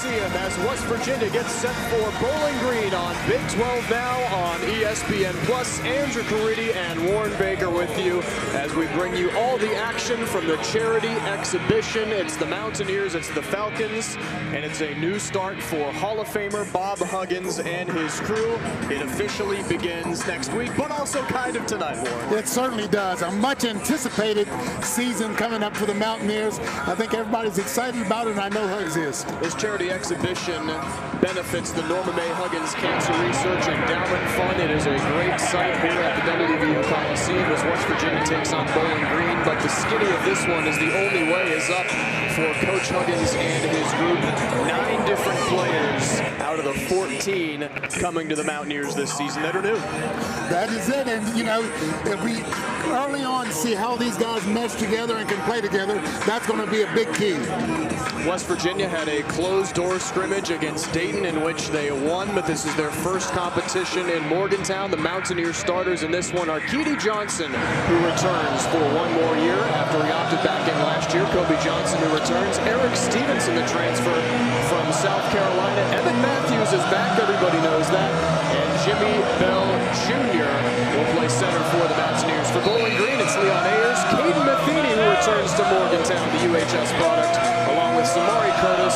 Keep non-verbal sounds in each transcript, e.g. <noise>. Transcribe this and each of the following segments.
Coliseum as West Virginia gets set for Bowling Green on Big 12 now on ESPN Plus. Andrew Caridi and Warren Baker with you as we bring you all the action from the charity exhibition. It's the Mountaineers, it's the Falcons, and it's a new start for Hall of Famer Bob Huggins and his crew. It officially begins next week, but also kind of tonight, Warren. It certainly does. A much anticipated season coming up for the Mountaineers. I think everybody's excited about it, and I know Hugs is. This charity exhibition benefits the Norma Mae Huggins Cancer Research Endowment Fund. It is a great sight here at the WVU Coliseum as West Virginia takes on Bowling Green, but the skinny of this one is the only way is up for Coach Huggins and his group. Nine different players out of the 14 coming to the Mountaineers this season that are new. That is it, and you know, if we early on see how these guys mesh together and can play together, that's going to be a big key. West Virginia had a closed-door scrimmage against Dayton in which they won, but this is their first competition in Morgantown. The Mountaineer starters in this one are Keedy Johnson, who returns for one more year after he opted back in last year. Kobe Johnson, who returns. Erik Stevenson, the transfer from South Carolina. Evan Matthews is back, everybody knows that. And Jimmy Bell Jr. will play center for the Mountaineers. For Bowling Green, it's Leon Ayers. Kaden Metheny, who returns to Morgantown, the UHS product, along with Samari Curtis,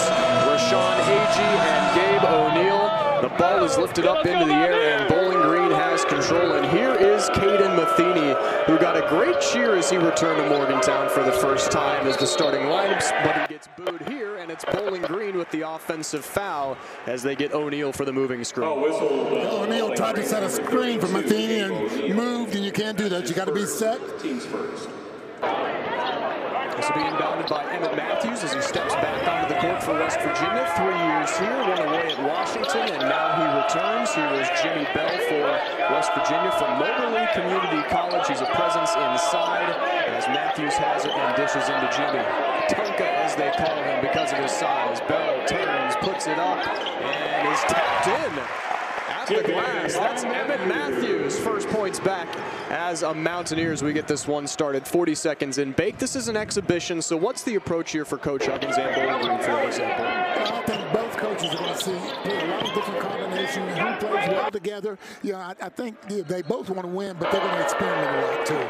Rashaun Agee, and Gabe O'Neill. The ball is lifted up into the air, and Bowling Green has control. And here is Kaden Metheny, who got a great cheer as he returned to Morgantown for the first time as the starting lineups, but he gets booed here, and it's Bowling Green with the offensive foul as they get O'Neill for the moving screen. O'Neill tried to set a screen for Metheny and moved, and you can't do that. You got to be set. This will be inbounded by Emmitt Matthews as he steps back onto the court for West Virginia. Three years here, one away at Washington, and now he returns. Here is Jimmy Bell for West Virginia from Moberly Community College. He's a presence inside as Matthews has it and dishes into Jimmy. Tonka, as they call him, because of his size. Bell turns, puts it up, and is tapped in at the glass. That's Emmitt Matthews. First points back as a Mountaineers. We get this one started 40 seconds in. Bake, this is an exhibition, so what's the approach here for Coach Huggins and Bowling Green, for example? I think both coaches are going to see a lot of different combinations who plays well together. You know, I, I think they both want to win, but they're going to experiment a lot too.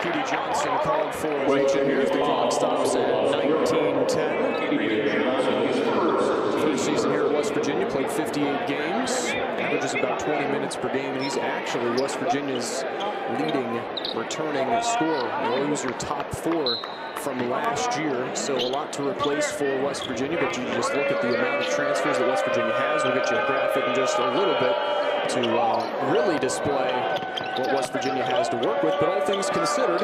Keedy Johnson called for Rachel here as the clock stops at 19-10. Season here at West Virginia, played 58 games, averages about 20 minutes per game, and he's actually West Virginia's leading returning scorer. He was your top four from last year, so a lot to replace for West Virginia, but you just look at the amount of transfers that West Virginia has. We'll get you a graphic in just a little bit to uh, really display what West Virginia has to work with, but all things considered,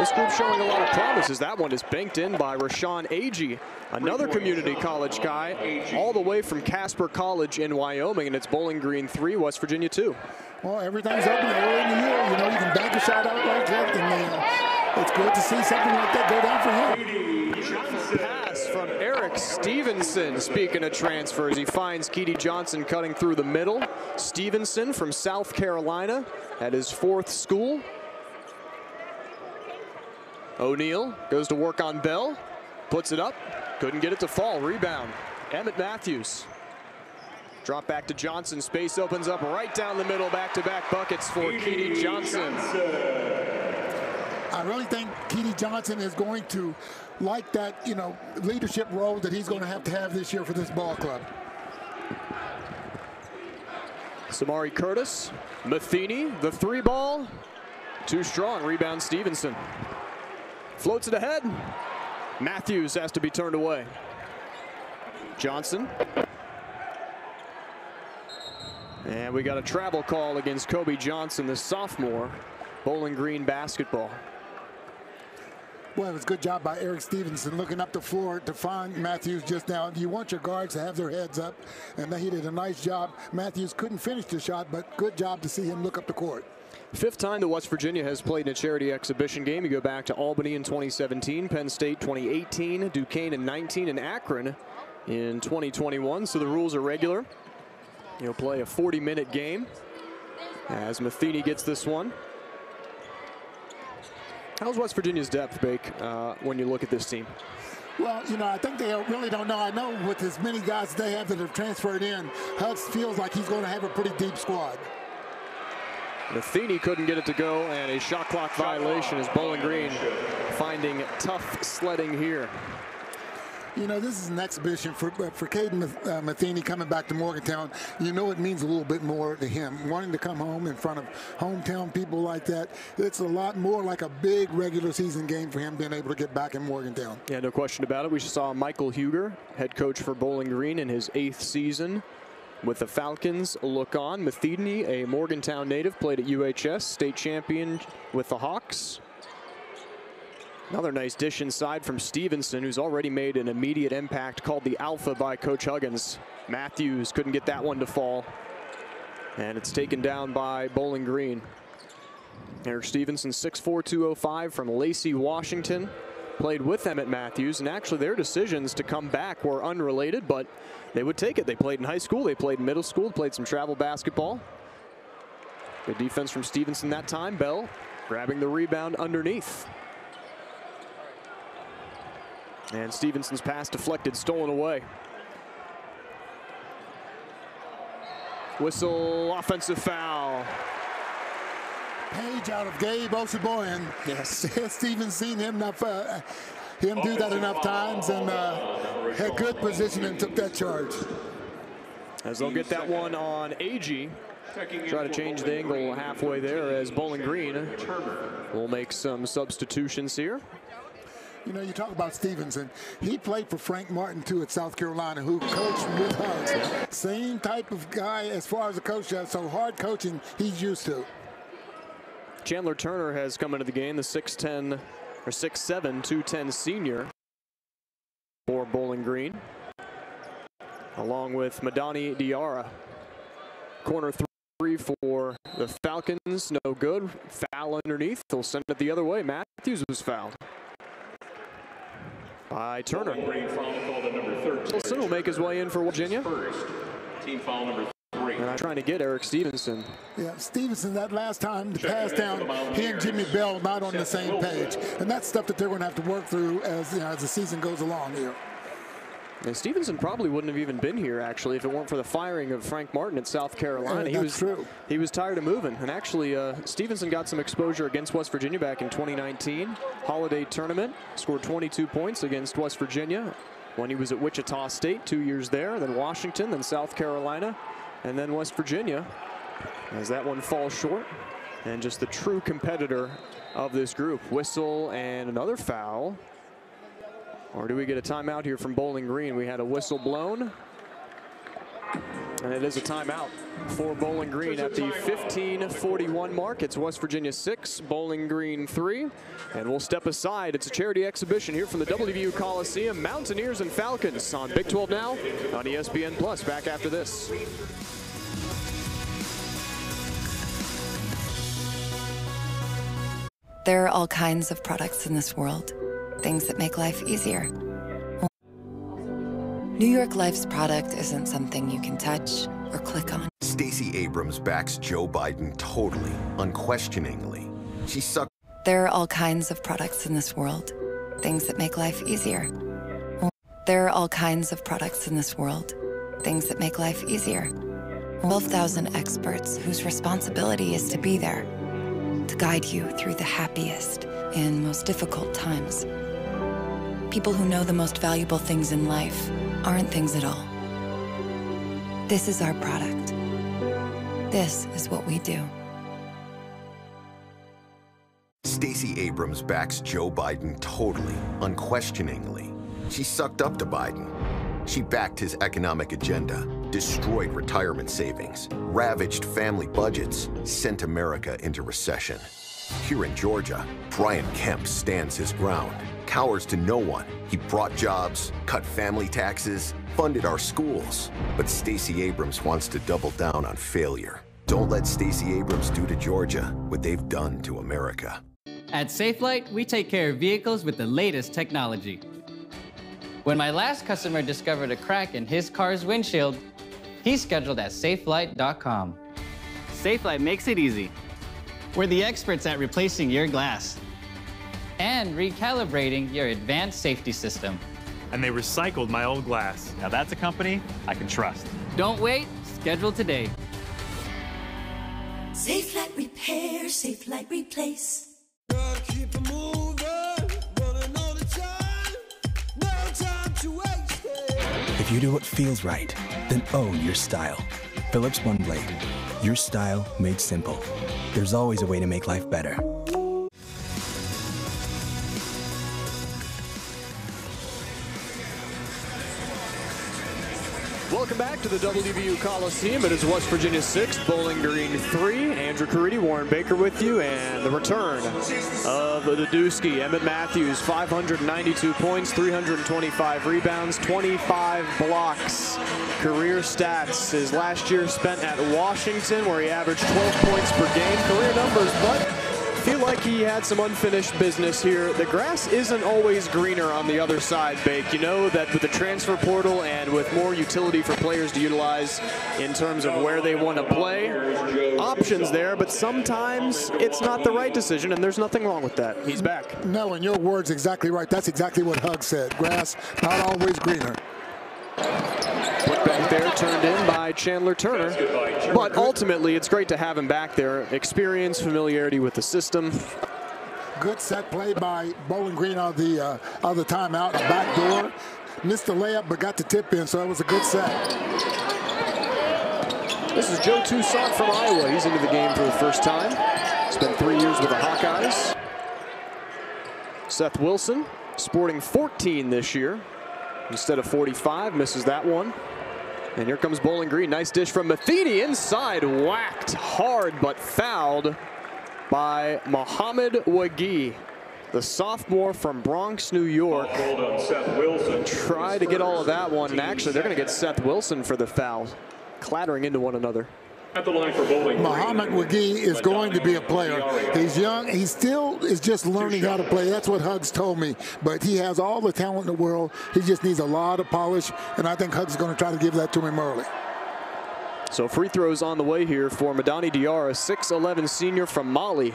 this group showing a lot of promises. That one is banked in by Rashaun Agee, another community college guy, all the way from Casper College in Wyoming, and it's Bowling Green 3, West Virginia 2. Well, everything's open early in the year. You know, you can bank a shot out like that, and uh, it's good to see something like that go down for him. Pass from Erik Stevenson. Speaking of transfers, he finds Keedy Johnson cutting through the middle. Stevenson from South Carolina at his fourth school. O'Neill goes to work on Bell, puts it up, couldn't get it to fall. Rebound. Emmitt Matthews. Drop back to Johnson. Space opens up right down the middle. Back-to-back buckets for Keedy Johnson. I really think Keedy Johnson is going to like that, you know, leadership role that he's going to have to have this year for this ball club. Samari Curtis, Metheny, the three ball, too strong. Rebound Stevenson. Floats it ahead. Matthews has to be turned away. Johnson. And we got a travel call against Kobe Johnson, the sophomore, Bowling Green basketball. Well, it was a good job by Erik Stevenson looking up the floor to find Matthews just now. You want your guards to have their heads up, and he did a nice job. Matthews couldn't finish the shot, but good job to see him look up the court. Fifth time that West Virginia has played in a charity exhibition game. You go back to Albany in 2017, Penn State 2018, Duquesne in 19, and Akron in 2021. So the rules are regular. You'll play a 40-minute game as Metheny gets this one. How's West Virginia's depth, Bake, uh, when you look at this team? Well, you know, I think they really don't know. I know with as many guys they have that have transferred in, Hugs feels like he's going to have a pretty deep squad. Metheny couldn't get it to go, and a shot clock violation as Bowling Green finding tough sledding here. You know, this is an exhibition for for Kaden uh, Metheny coming back to Morgantown. You know, it means a little bit more to him. Wanting to come home in front of hometown people like that, it's a lot more like a big regular season game for him being able to get back in Morgantown. Yeah, no question about it. We saw Michael Huger, head coach for Bowling Green in his eighth season with the Falcons look on. Metheny, a Morgantown native, played at UHS, state champion with the Hawks. Another nice dish inside from Stevenson, who's already made an immediate impact, called the Alpha by Coach Huggins. Matthews couldn't get that one to fall. And it's taken down by Bowling Green. Erik Stevenson, 6'4", 205 from Lacey, Washington. Played with them at Matthews, and actually their decisions to come back were unrelated, but they would take it. They played in high school, they played in middle school, played some travel basketball. Good defense from Stevenson that time. Bell grabbing the rebound underneath. And Stevenson's pass deflected, stolen away. Whistle, offensive foul. Page out of Gabe Oseboyan. Yes. <laughs> Steven seen him enough, uh, him do that enough times and uh, had good position and took that charge. As they'll get that one on Agee. Try to change the angle halfway there as Bowling Green will make some substitutions here. You know, you talk about Stevenson. He played for Frank Martin, too, at South Carolina, who coached with Hugs. Same type of guy as far as a coach so hard coaching he's used to. Chandler Turner has come into the game, the 6'10", or 6'7", 210 senior for Bowling Green, along with Madani Diarra. Corner three for the Falcons, no good. Foul underneath, they'll send it the other way. Matthews was fouled by Turner. Wilson will make his way in for Virginia. Team foul number three. And I'm trying to get Erik Stevenson. Yeah, Stevenson, that last time, the pass down, he and Jimmy Bell not on the same page. And that's stuff that they're going to have to work through as, you know, as the season goes along here. And Stevenson probably wouldn't have even been here actually if it weren't for the firing of Frank Martin at South Carolina. Yeah, he was true. He was tired of moving, and actually uh, Stevenson got some exposure against West Virginia back in 2019 holiday tournament. Scored 22 points against West Virginia when he was at Wichita State, two years there, then Washington, then South Carolina, and then West Virginia. As that one falls short, and just the true competitor of this group. Whistle and another foul. Or do we get a timeout here from Bowling Green? We had a whistle blown. And it is a timeout for Bowling Green at the 15:41 mark. It's West Virginia 6, Bowling Green 3. And we'll step aside. It's a charity exhibition here from the WVU Coliseum. Mountaineers and Falcons on Big 12 Now on ESPN Plus. Back after this. There are all kinds of products in this world things that make life easier. New York Life's product isn't something you can touch or click on. Stacey Abrams backs Joe Biden totally, unquestioningly. She sucked. There are all kinds of products in this world, things that make life easier. There are all kinds of products in this world, things that make life easier. 12,000 experts whose responsibility is to be there, to guide you through the happiest and most difficult times people who know the most valuable things in life aren't things at all. This is our product. This is what we do. Stacey Abrams backs Joe Biden totally, unquestioningly. She sucked up to Biden. She backed his economic agenda, destroyed retirement savings, ravaged family budgets, sent America into recession. Here in Georgia, Brian Kemp stands his ground cowers to no one. He brought jobs, cut family taxes, funded our schools. But Stacey Abrams wants to double down on failure. Don't let Stacey Abrams do to Georgia what they've done to America. At Safelite, we take care of vehicles with the latest technology. When my last customer discovered a crack in his car's windshield, he scheduled at safelite.com. Safelite makes it easy. We're the experts at replacing your glass and recalibrating your advanced safety system. and they recycled my old glass. Now that's a company I can trust. Don't wait, schedule today. Safelite Repair, Safelite Replace. If you do what feels right, then own your style. Philips OneBlade. Your style made simple. There's always a way to make life better. Welcome back to the WVU Coliseum. It is West Virginia 6, Bowling Green 3. Andrew Caridi, Warren Baker with you, and the return of the Dusky. Emmitt Matthews, 592 points, 325 rebounds, 25 blocks. Career stats. His last year spent at Washington, where he averaged 12 points per game. Career numbers, but feel like he had some unfinished business here. The grass isn't always greener on the other side, Bake. You know that with the transfer portal and with more utility for players to utilize in terms of where they want to play, options there, but sometimes it's not the right decision, and there's nothing wrong with that. He's back. No, and your word's exactly right. That's exactly what Hug said. Grass not always greener. Put back there, turned in by Chandler Turner. But ultimately, it's great to have him back there. Experience, familiarity with the system. Good set play by Bowling Green on the uh, on the timeout, back door. Missed the layup, but got the tip in, so it was a good set. This is Joe Toussaint from Iowa. He's into the game for the first time. Spent three years with the Hawkeyes. Seth Wilson, sporting 14 this year instead of 45, misses that one. And here comes Bowling Green. Nice dish from Metheny inside. Whacked hard but fouled by Mohamed Wague. The sophomore from Bronx, New York. Try to get all of that one. And actually, they're going to get Seth Wilson for the foul. Clattering into one another. At the line for bowling. Muhammad Wague is going to be a player. He's young. He still is just learning how to play. That's what Hugs told me. But he has all the talent in the world. He just needs a lot of polish, and I think Hugs is going to try to give that to him early. So free throws on the way here for Madani Diarra, 6'11 senior from Mali.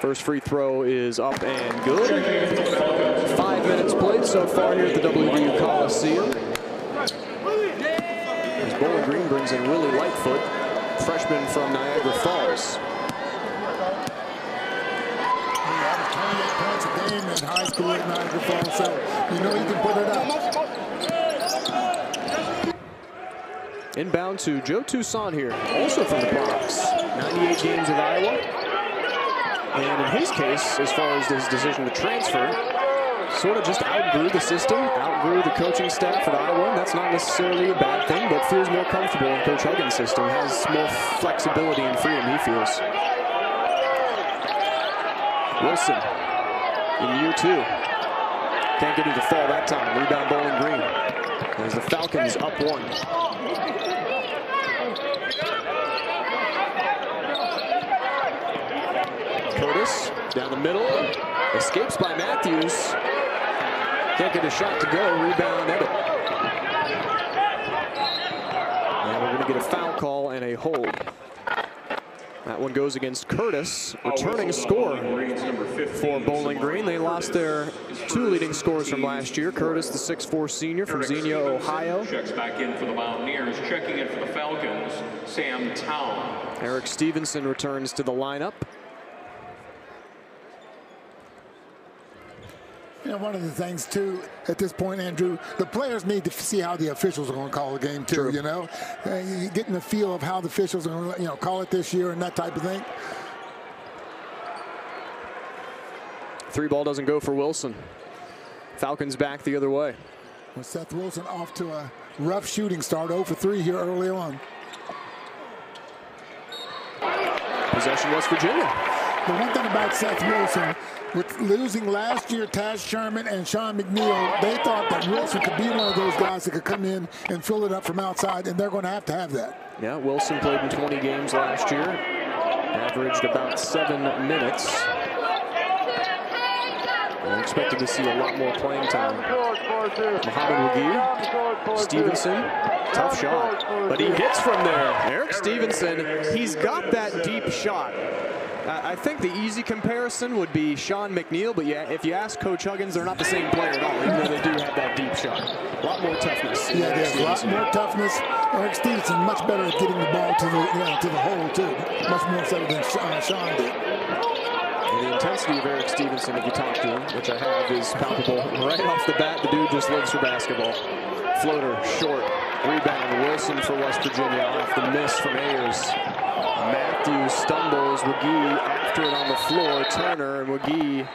First free throw is up and good. Five minutes played so far here at the WVU Coliseum. As Bowling Green brings in Willie Lightfoot, freshman from Niagara Falls. in high school at Niagara Falls, so you know you can put it up. Inbound to Joe Toussaint here, also from the Bronx. 98 games with Iowa. And in his case, as far as his decision to transfer, sort of just outgrew the system, outgrew the coaching staff at Iowa. That's not necessarily a bad thing, but feels more comfortable in Coach Huggins' system, has more flexibility and freedom, he feels. Wilson in year two. Can't get it to fall that time. Rebound Bowling Green. As the Falcons up one. Curtis down the middle. Escapes by Matthews. Get a shot to go. Rebound. And we're going to get a foul call and a hold. That one goes against Curtis, returning score for Bowling Green. They lost their two leading scores from last year. Curtis, the 6'4 senior from Xenia, Ohio. Checks back in for the Mountaineers. Checking in for the Falcons, Sam Town. Erik Stevenson returns to the lineup. You know, one of the things, too, at this point, Andrew, the players need to see how the officials are going to call the game, too, True. you know? Uh, getting the feel of how the officials are going to, you know, call it this year and that type of thing. Three ball doesn't go for Wilson. Falcons back the other way. With Seth Wilson off to a rough shooting start, 0 for 3 here early on. Possession West Virginia. The one thing about Seth Wilson, with losing last year, Taz Sherman and Sean McNeil, they thought that Wilson could be one of those guys that could come in and fill it up from outside, and they're going to have to have that. Yeah, Wilson played in 20 games last year. Averaged about seven minutes. I'm expecting to see a lot more playing time. Mohamed Wague, Stevenson, tough shot, but he hits from there. Erik Stevenson, he's got that deep shot. I think the easy comparison would be Sean McNeil, but yeah, if you ask Coach Huggins, they're not the same player at all, even though they do have that deep shot. A lot more toughness. Yeah, there's a lot more toughness. Erik Stevenson much better at getting the ball to the you know, to the hole too, much more so than uh, Sean did. And the intensity of Erik Stevenson, if you talk to him, which I have, is palpable. <laughs> Right off the bat, the dude just lives for basketball. Floater, short, rebound. Wilson for West Virginia off the miss from Ayers. Matthews stumbles. McGee after it on the floor. Turner and McGee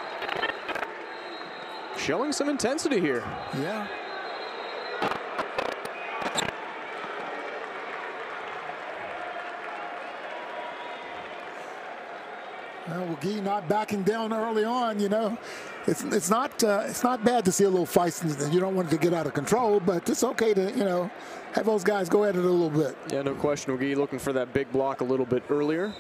showing some intensity here. Yeah. Well, McGee not backing down early on, you know. It's it's not uh, it's not bad to see a little fight. You don't want it to get out of control, but it's okay to you know have those guys go at it a little bit. Yeah, no question. McGee looking for that big block a little bit earlier.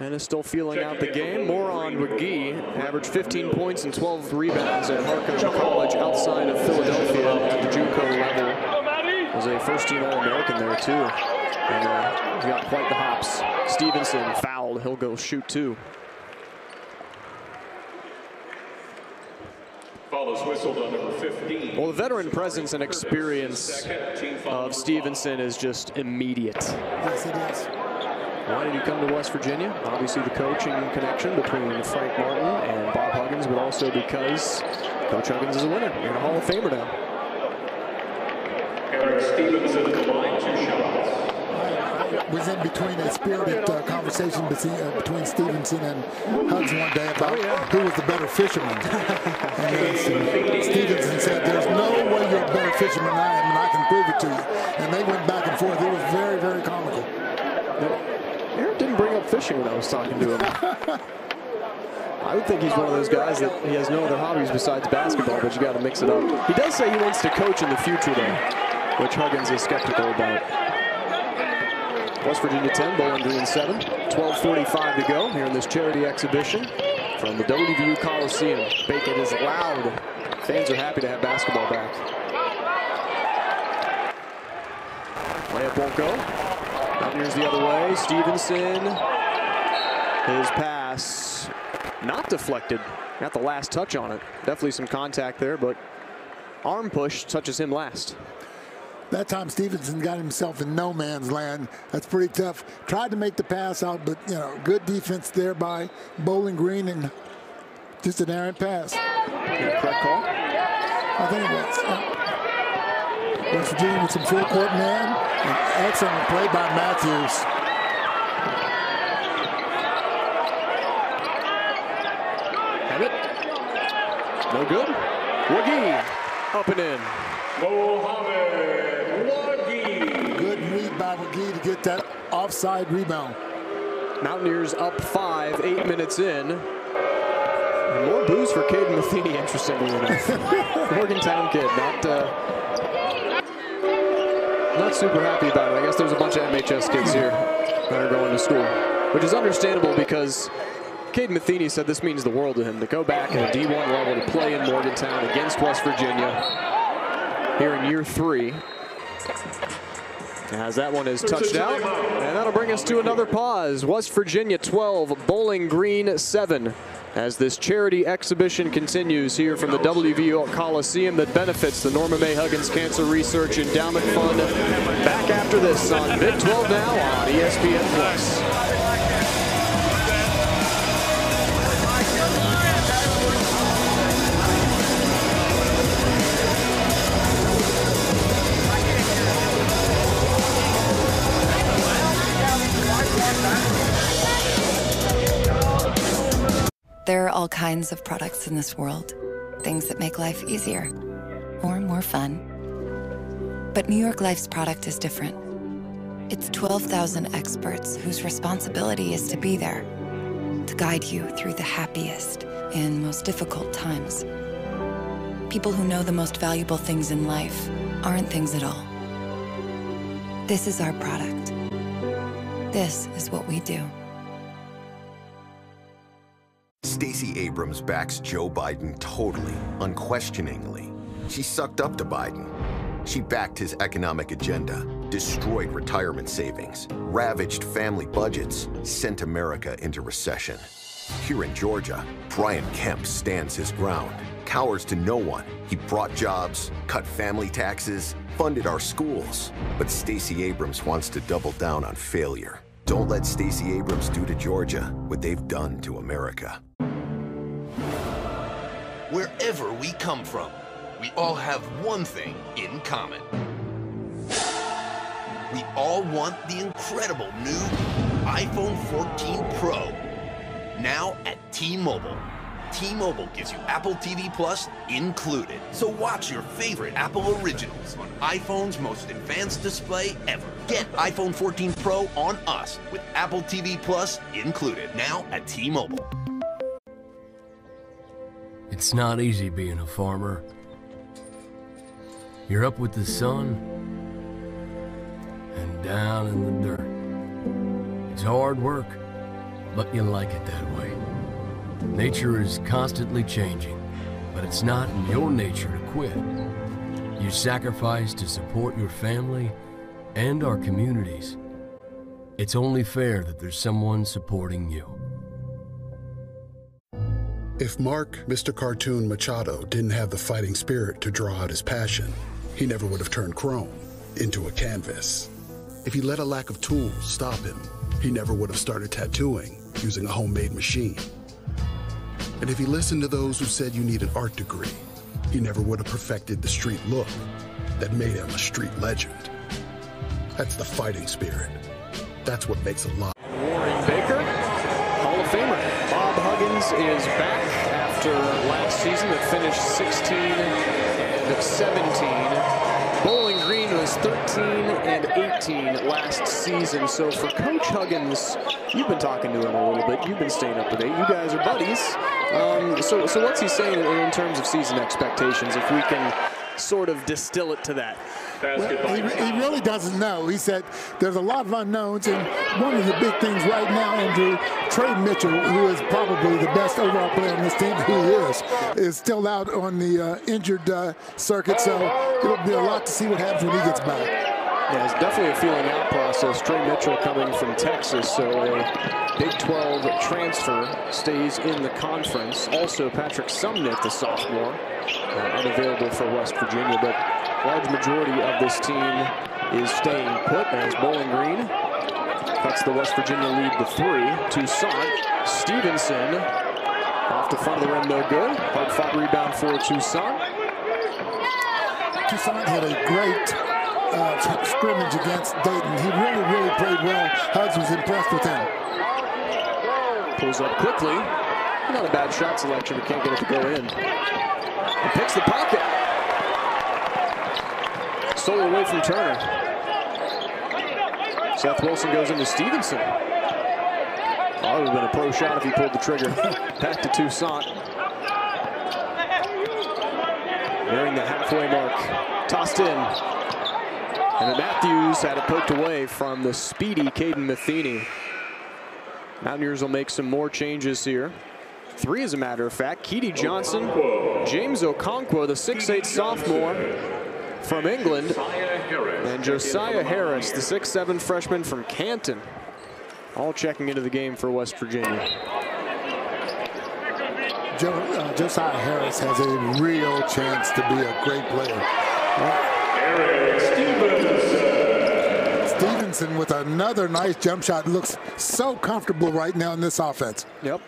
And is still feeling out the game. More on McGee. Averaged 15 points and 12 rebounds at Markham College outside of Philadelphia at the JUCO level. Was a first-team All-American there too. And uh, got quite the hops. Stevenson fouled. He'll go shoot two. Follows whistled on number 15. Well, the veteran presence and experience of Stevenson is just immediate. Yes, it is. Why did he come to West Virginia? Obviously the coaching connection between Frank Martin and Bob Huggins, but also because Coach Huggins is a winner and a Hall of Famer now. Erik Stevenson combined two shots. Was in between a spirited uh, conversation between, uh, between Stevenson and Hugs one day about Oh, yeah. who was the better fisherman. <laughs> and Stevenson said, "There's no way you're a better fisherman than I am, and I can prove it to you." And they went back and forth. It was very, very comical. Erik didn't bring up fishing when I was talking to him. <laughs> I would think he's one of those guys that he has no other hobbies besides basketball, but you got to mix it up. He does say he wants to coach in the future, though, which Huggins is skeptical about. West Virginia 10, Bowling Green 7. 12.45 to go here in this charity exhibition from the WVU Coliseum. Bacon is loud. Fans are happy to have basketball back. Layup won't go. Mountaineers the other way. Stevenson. His pass not deflected. Got the last touch on it. Definitely some contact there, but arm push touches him last. That time Stevenson got himself in no man's land. That's pretty tough. Tried to make the pass out, but you know, good defense there by Bowling Green and just an errant pass. Correct call. I think it was. Uh, West Virginia with some full court man. An excellent play by Matthews. Have it. No good. Woogie up and in. Mohamed Wague. Good read by McGee to get that offside rebound. Mountaineers up five, eight minutes in. And more booze for Kaden Metheny, interestingly enough. <laughs> Morgantown kid, not uh, not super happy about it. I guess there's a bunch of MHS kids here that are going to school, which is understandable because Kaden Metheny said this means the world to him to go back at a D1 level to play in Morgantown against West Virginia here in year three. As that one is touched out, and that'll bring us to another pause. West Virginia 12, Bowling Green 7. As this charity exhibition continues here from the WVU Coliseum that benefits the Norma Mae Huggins Cancer Research Endowment Fund. Back after this on Big 12 now on ESPN Plus. All kinds of products in this world things that make life easier or more fun. But New York Life's product is different. It's 12,000 experts whose responsibility is to be there, to guide you through the happiest and most difficult times. People who know the most valuable things in life aren't things at all. This is our product. This is what we do. Stacey Abrams backs Joe Biden totally, unquestioningly. She sucked up to Biden. She backed his economic agenda, destroyed retirement savings, ravaged family budgets, sent America into recession. Here in Georgia, Brian Kemp stands his ground, cowers to no one. He brought jobs, cut family taxes, funded our schools. But Stacey Abrams wants to double down on failure. Don't let Stacey Abrams do to Georgia what they've done to America. Wherever we come from, we all have one thing in common. We all want the incredible new iPhone 14 Pro. Now at T-Mobile. T-Mobile gives you Apple TV Plus included. So watch your favorite Apple originals on iPhone's most advanced display ever. Get iPhone 14 Pro on us with Apple TV Plus included. Now at T-Mobile. It's not easy being a farmer. You're up with the sun and down in the dirt. It's hard work, but you like it that way. Nature is constantly changing, but it's not in your nature to quit. You sacrifice to support your family and our communities. It's only fair that there's someone supporting you. If Mark, Mr. Cartoon Machado, didn't have the fighting spirit to draw out his passion, he never would have turned chrome into a canvas. If he let a lack of tools stop him, he never would have started tattooing using a homemade machine. And if he listened to those who said you need an art degree, he never would have perfected the street look that made him a street legend. That's the fighting spirit. That's what makes a lot. Warren Baker, Hall of Famer. Bob Huggins is back after last season that finished 16 and 17. Was 13 and 18 last season. So for Coach Huggins, you've been talking to him a little bit. You've been staying up to date. You guys are buddies. Um, so, so what's he saying in, in terms of season expectations? If we can sort of distill it to that. Well, he, he, really doesn't know. He said there's a lot of unknowns, and one of the big things right now, Andrew, Tre Mitchell, who is probably the best overall player on this team, who he is, is still out on the uh, injured uh, circuit, so it'll be a lot to see what happens when he gets back. Yeah, it's definitely a feeling out process. Tre Mitchell coming from Texas, so a Big 12 transfer stays in the conference. Also, Patrick Suemnick, the sophomore, uh, unavailable for West Virginia, but large majority of this team is staying put as Bowling Green cuts the West Virginia lead to three. Toussaint Stevenson off the front of the rim, no good. Hard fought rebound for Toussaint. Toussaint had a great uh, scrimmage against Dayton. He really, really played well. Hugs was impressed with him. Pulls up quickly. Not a bad shot selection, but can't get it to go in. He picks the pocket. Stole away from Turner. Seth Wilson goes into Stevenson. Oh, would have been a pro shot if he pulled the trigger. <laughs> Back to Toussaint. Nearing the halfway mark. Tossed in. And Matthews had it poked away from the speedy Kaden Metheny. Mountaineers will make some more changes here. Three, as a matter of fact. Keedy Johnson, James Okonkwo, the 6'8 sophomore from England, and Josiah Harris, the 6'7 freshman from Canton, all checking into the game for West Virginia. Jo uh, Josiah Harris has a real chance to be a great player. Erik Stevenson. Stevenson with another nice jump shot. Looks so comfortable right now in this offense. Yep.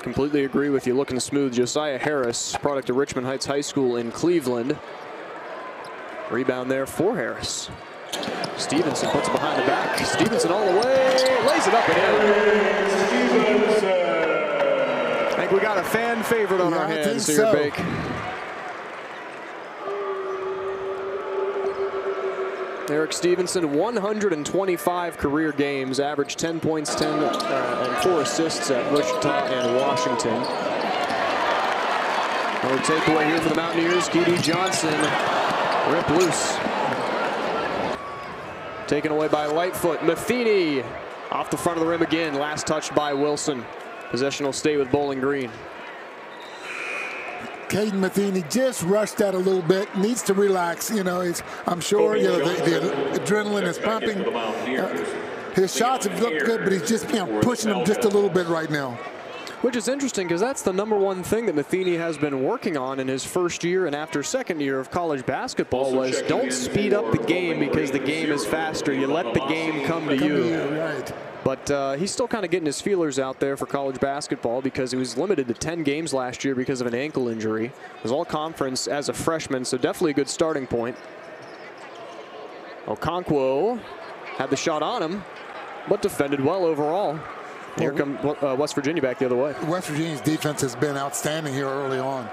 Completely agree with you. Looking smooth. Josiah Harris, product of Richmond Heights High School in Cleveland. Rebound there for Harris. Stevenson puts it behind the back. Stevenson all the way. Lays it up and in. I think we got a fan favorite on Yeah, our hands here, so. Bake. Erik Stevenson, 125 career games, averaged 10 points, 10 uh, and 4 assists at Wichita and Washington. Another takeaway here for the Mountaineers. Keedy Johnson, rip loose. Taken away by Lightfoot. Metheny off the front of the rim again. Last touched by Wilson. Possession will stay with Bowling Green. Kaden Metheny just rushed that a little bit. Needs to relax. You know, it's, I'm sure you know the, the adrenaline is pumping. Uh, his shots have looked good, but he's just you know pushing them just a little bit right now. Which is interesting because that's the number one thing that Metheny has been working on in his first year and after second year of college basketball was don't speed up the game because the game is faster. You let the game come to you. Right. But uh, he's still kind of getting his feelers out there for college basketball because he was limited to 10 games last year because of an ankle injury. It was all conference as a freshman, so definitely a good starting point. Okonkwo had the shot on him, but defended well overall. Here come uh, West Virginia back the other way. West Virginia's defense has been outstanding here early on.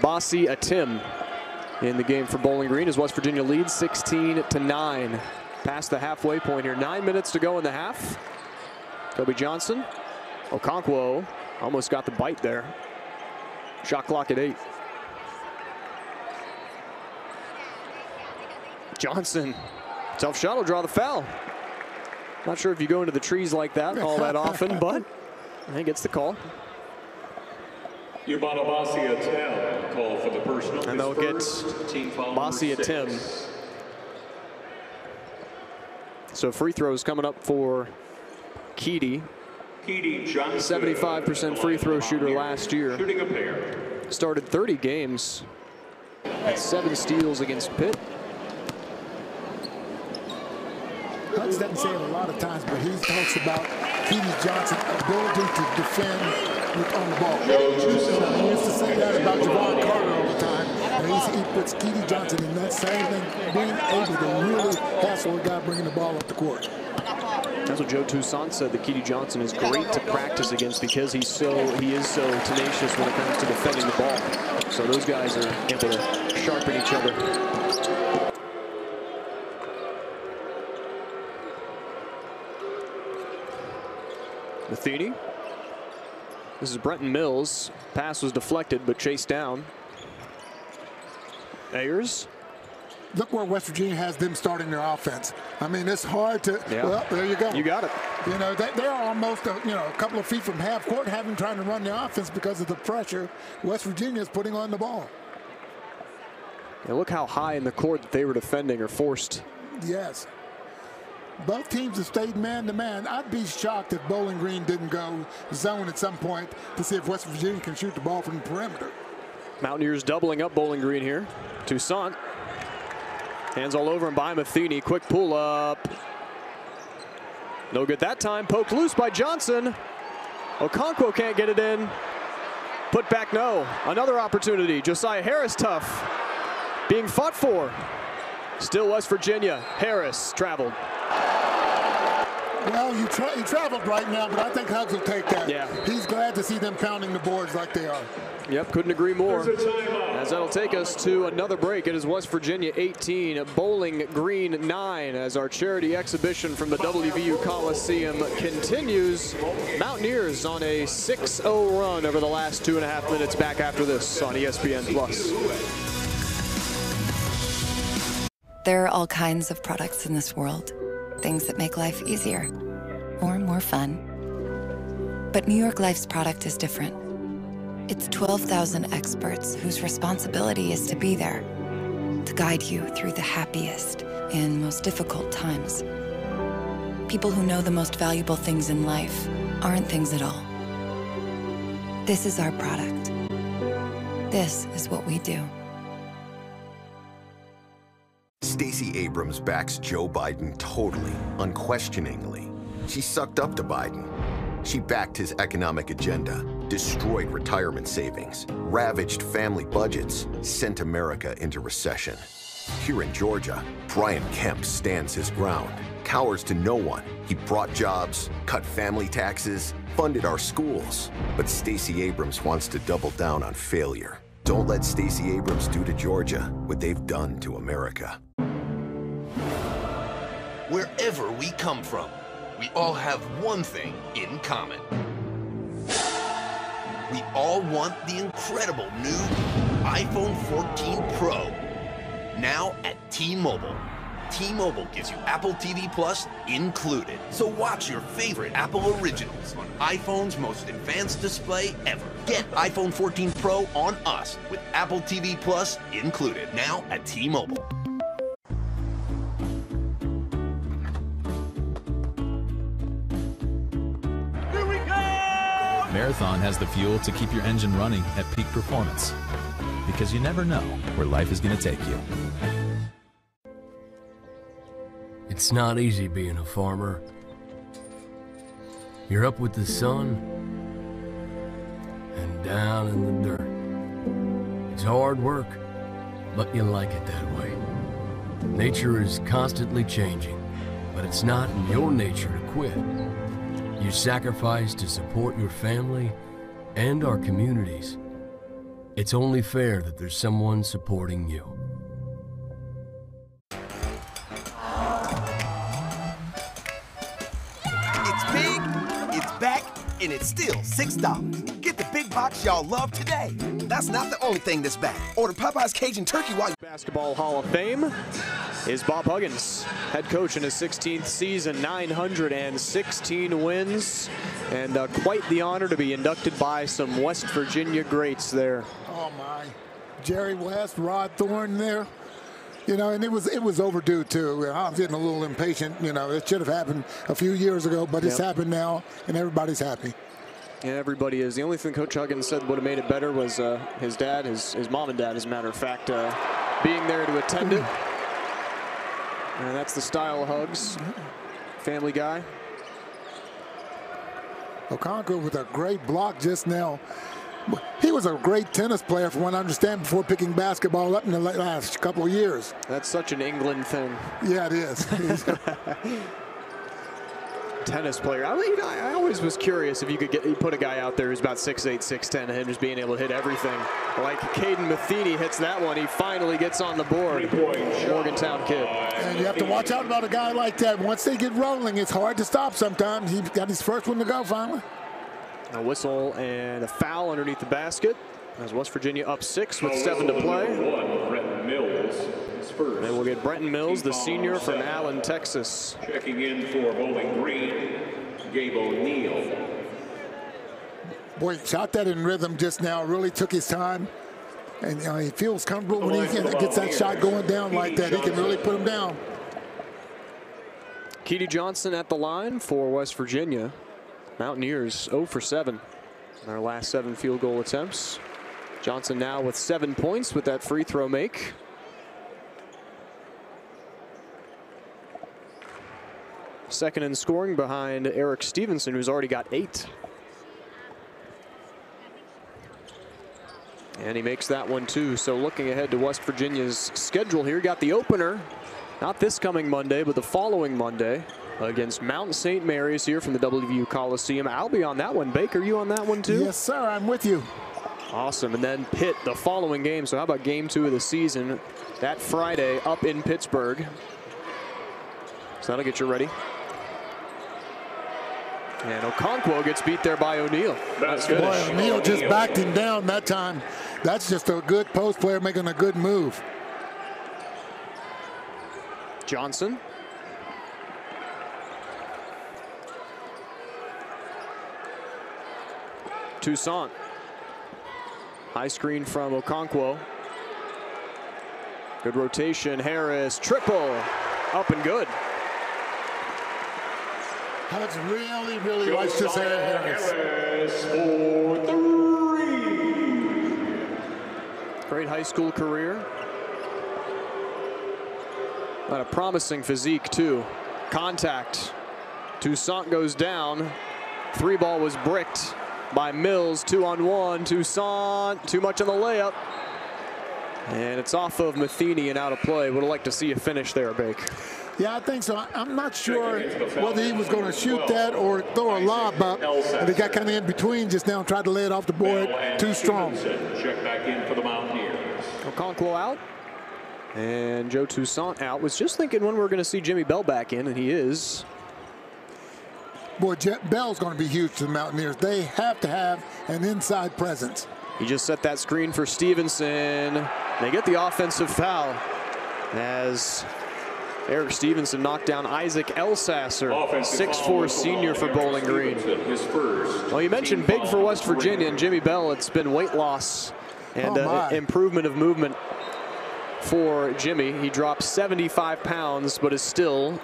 Bossy Atim in the game for Bowling Green as West Virginia leads 16 to 9. Past the halfway point here. Nine minutes to go in the half. Kobe Johnson. Okonkwo almost got the bite there. Shot clock at eight. Johnson. Tough shot will draw the foul. Not sure if you go into the trees like that all that often, <laughs> but he gets the call. Yubana Basia Tim call for the personal. And they'll get team foul Basia number Tim. Six. So free throws coming up for Keedy. Keedy Johnson. 75% free throw shooter last year. Shooting a pair. Started 30 games. Had seven steals against Pitt. Hutch doesn't say it a lot of times, but he talks about Keedy Johnson's ability to defend with on the ball. So he used to say that about Jevon Carter he's, he puts Keedy Johnson in that same thing, being able to really hassle a guy bringing the ball up the court. That's what Joe Toussaint said that Keedy Johnson is great to practice against because he's so he is so tenacious when it comes to defending the ball. So those guys are able to sharpen each other. Metheny. This is Brenton Mills. Pass was deflected but chased down. Ayers. Look where West Virginia has them starting their offense. I mean, it's hard to. Yeah. Well, there you go. You got it. You know, they, they're almost a, you know a couple of feet from half court, having trying to run the offense because of the pressure West Virginia is putting on the ball. And look how high in the court that they were defending or forced. Yes. Both teams have stayed man to man. I'd be shocked if Bowling Green didn't go zone at some point to see if West Virginia can shoot the ball from the perimeter. Mountaineers doubling up Bowling Green here. Toussaint. Hands all over him by Metheny. Quick pull up. No good that time. Poked loose by Johnson. Okonkwo can't get it in. Put back no. Another opportunity. Josiah Harris tough. Being fought for. Still West Virginia. Harris traveled. Well, you tra- he traveled right now, but I think Hugs will take that. Yeah. He's glad to see them pounding the boards like they are. Yep, couldn't agree more. As that'll take us to another break. It is West Virginia 18, Bowling Green 9, as our charity exhibition from the WVU Coliseum continues. Mountaineers on a 6-0 run over the last two and a half minutes. Back after this on E ESPN Plus. There are all kinds of products in this world. Things that make life easier or more fun. But New York Life's product is different. It's 12,000 experts whose responsibility is to be there, to guide you through the happiest and most difficult times. People who know the most valuable things in life aren't things at all. This is our product. This is what we do. Stacey Abrams backs Joe Biden totally, unquestioningly. She sucked up to Biden. She backed his economic agenda, destroyed retirement savings, ravaged family budgets, sent America into recession. Here in Georgia, Brian Kemp stands his ground, cowers to no one. He brought jobs, cut family taxes, funded our schools. But Stacey Abrams wants to double down on failure. Don't let Stacey Abrams do to Georgia what they've done to America. Wherever we come from, we all have one thing in common. We all want the incredible new iPhone 14 Pro. Now at T-Mobile. T-Mobile gives you Apple TV Plus included. So watch your favorite Apple originals on iPhone's most advanced display ever. Get iPhone 14 Pro on us with Apple TV Plus included. Now at T-Mobile. Marathon has the fuel to keep your engine running at peak performance. Because you never know where life is going to take you. It's not easy being a farmer. You're up with the sun and down in the dirt. It's hard work, but you like it that way. Nature is constantly changing, but it's not in your nature to quit. You sacrifice to support your family and our communities. It's only fair that there's someone supporting you. It's big, it's back, and it's still $6. Get the big box y'all love today. That's not the only thing that's back. Order Popeye's Cajun Turkey while Basketball Hall of Fame is Bob Huggins, head coach in his 16th season, 916 wins, and uh, quite the honor to be inducted by some West Virginia greats there. Oh my, Jerry West, Rod Thorn there. You know, and it was it was overdue too. I was getting a little impatient. You know, it should have happened a few years ago, but it's happened now, and everybody's happy. Yeah, everybody is. The only thing Coach Huggins said would have made it better was uh, his dad, his, his mom and dad, as a matter of fact, uh, being there to attend it. <clears throat> And that's the style of Hugs. Family guy. Okonkwo with a great block just now. He was a great tennis player, from what I understand, before picking basketball up in the last couple of years. That's such an England thing. Yeah, it is. <laughs> Tennis player. I, mean, know, I always was curious if you could get you put a guy out there who's about 6'8", 6'10", and him just being able to hit everything. Like Kaden Metheny hits that one. He finally gets on the board. Morgantown kid. and you have to watch out about a guy like that. Once they get rolling, it's hard to stop sometimes. He got his first one to go finally. A whistle and a foul underneath the basket. As West Virginia up six with seven to play. Brett first. Then we'll get Brenton Mills, the senior from Allen, Texas. Checking in for Bowling Green, Gabe O'Neill. Boy, shot that in rhythm just now. Really took his time. And you know, he feels comfortable when he gets that shot going down like that. He can really put him down. Keedy Johnson at the line for West Virginia. Mountaineers 0 for 7 in their last seven field goal attempts. Johnson now with seven points with that free throw make. Second in scoring behind Erik Stevenson, who's already got eight. And he makes that one too. So looking ahead to West Virginia's schedule here, got the opener, not this coming Monday, but the following Monday against Mount St. Mary's here from the WVU Coliseum. I'll be on that one. Baker, you on that one too? Yes, sir. I'm with you. Awesome. And then Pitt the following game. So how about game two of the season? That Friday up in Pittsburgh. So that'll get you ready. And Okonkwo gets beat there by O'Neal. That's good. Boy, O'Neal just backed him down that time. That's just a good post player making a good move. Johnson. Toussaint. High screen from Okonkwo. Good rotation. Harris, triple. Up and good. Hugs really, really likes this Aaron Harris. Harris for three. Great high school career. Got a promising physique, too. Contact. Toussaint goes down. Three ball was bricked by Mills. Two on one. Toussaint, too much on the layup. And it's off of Metheny and out of play. Would have liked to see a finish there, Bake. Yeah, I think so. I- I'm not sure whether he was going to shoot that or throw a lob up. And he got kind of in between just now and tried to lay it off the board. Too strong. Check back in for the Mountaineers. Okonkwo out. And Joe Toussaint out. Was just thinking when we are going to see Jimmy Bell back in, and he is. Boy, Jet Bell's going to be huge to the Mountaineers. They have to have an inside presence. He just set that screen for Stevenson. They get the offensive foul as Erik Stevenson knocked down Isaac Elsasser, Offensive 6'4 foul senior for Bowling Green. His first. Well, you mentioned big for West Virginia and Jimmy Bell. It's been weight loss and Oh, uh, improvement of movement for Jimmy. He dropped 75 pounds, but is still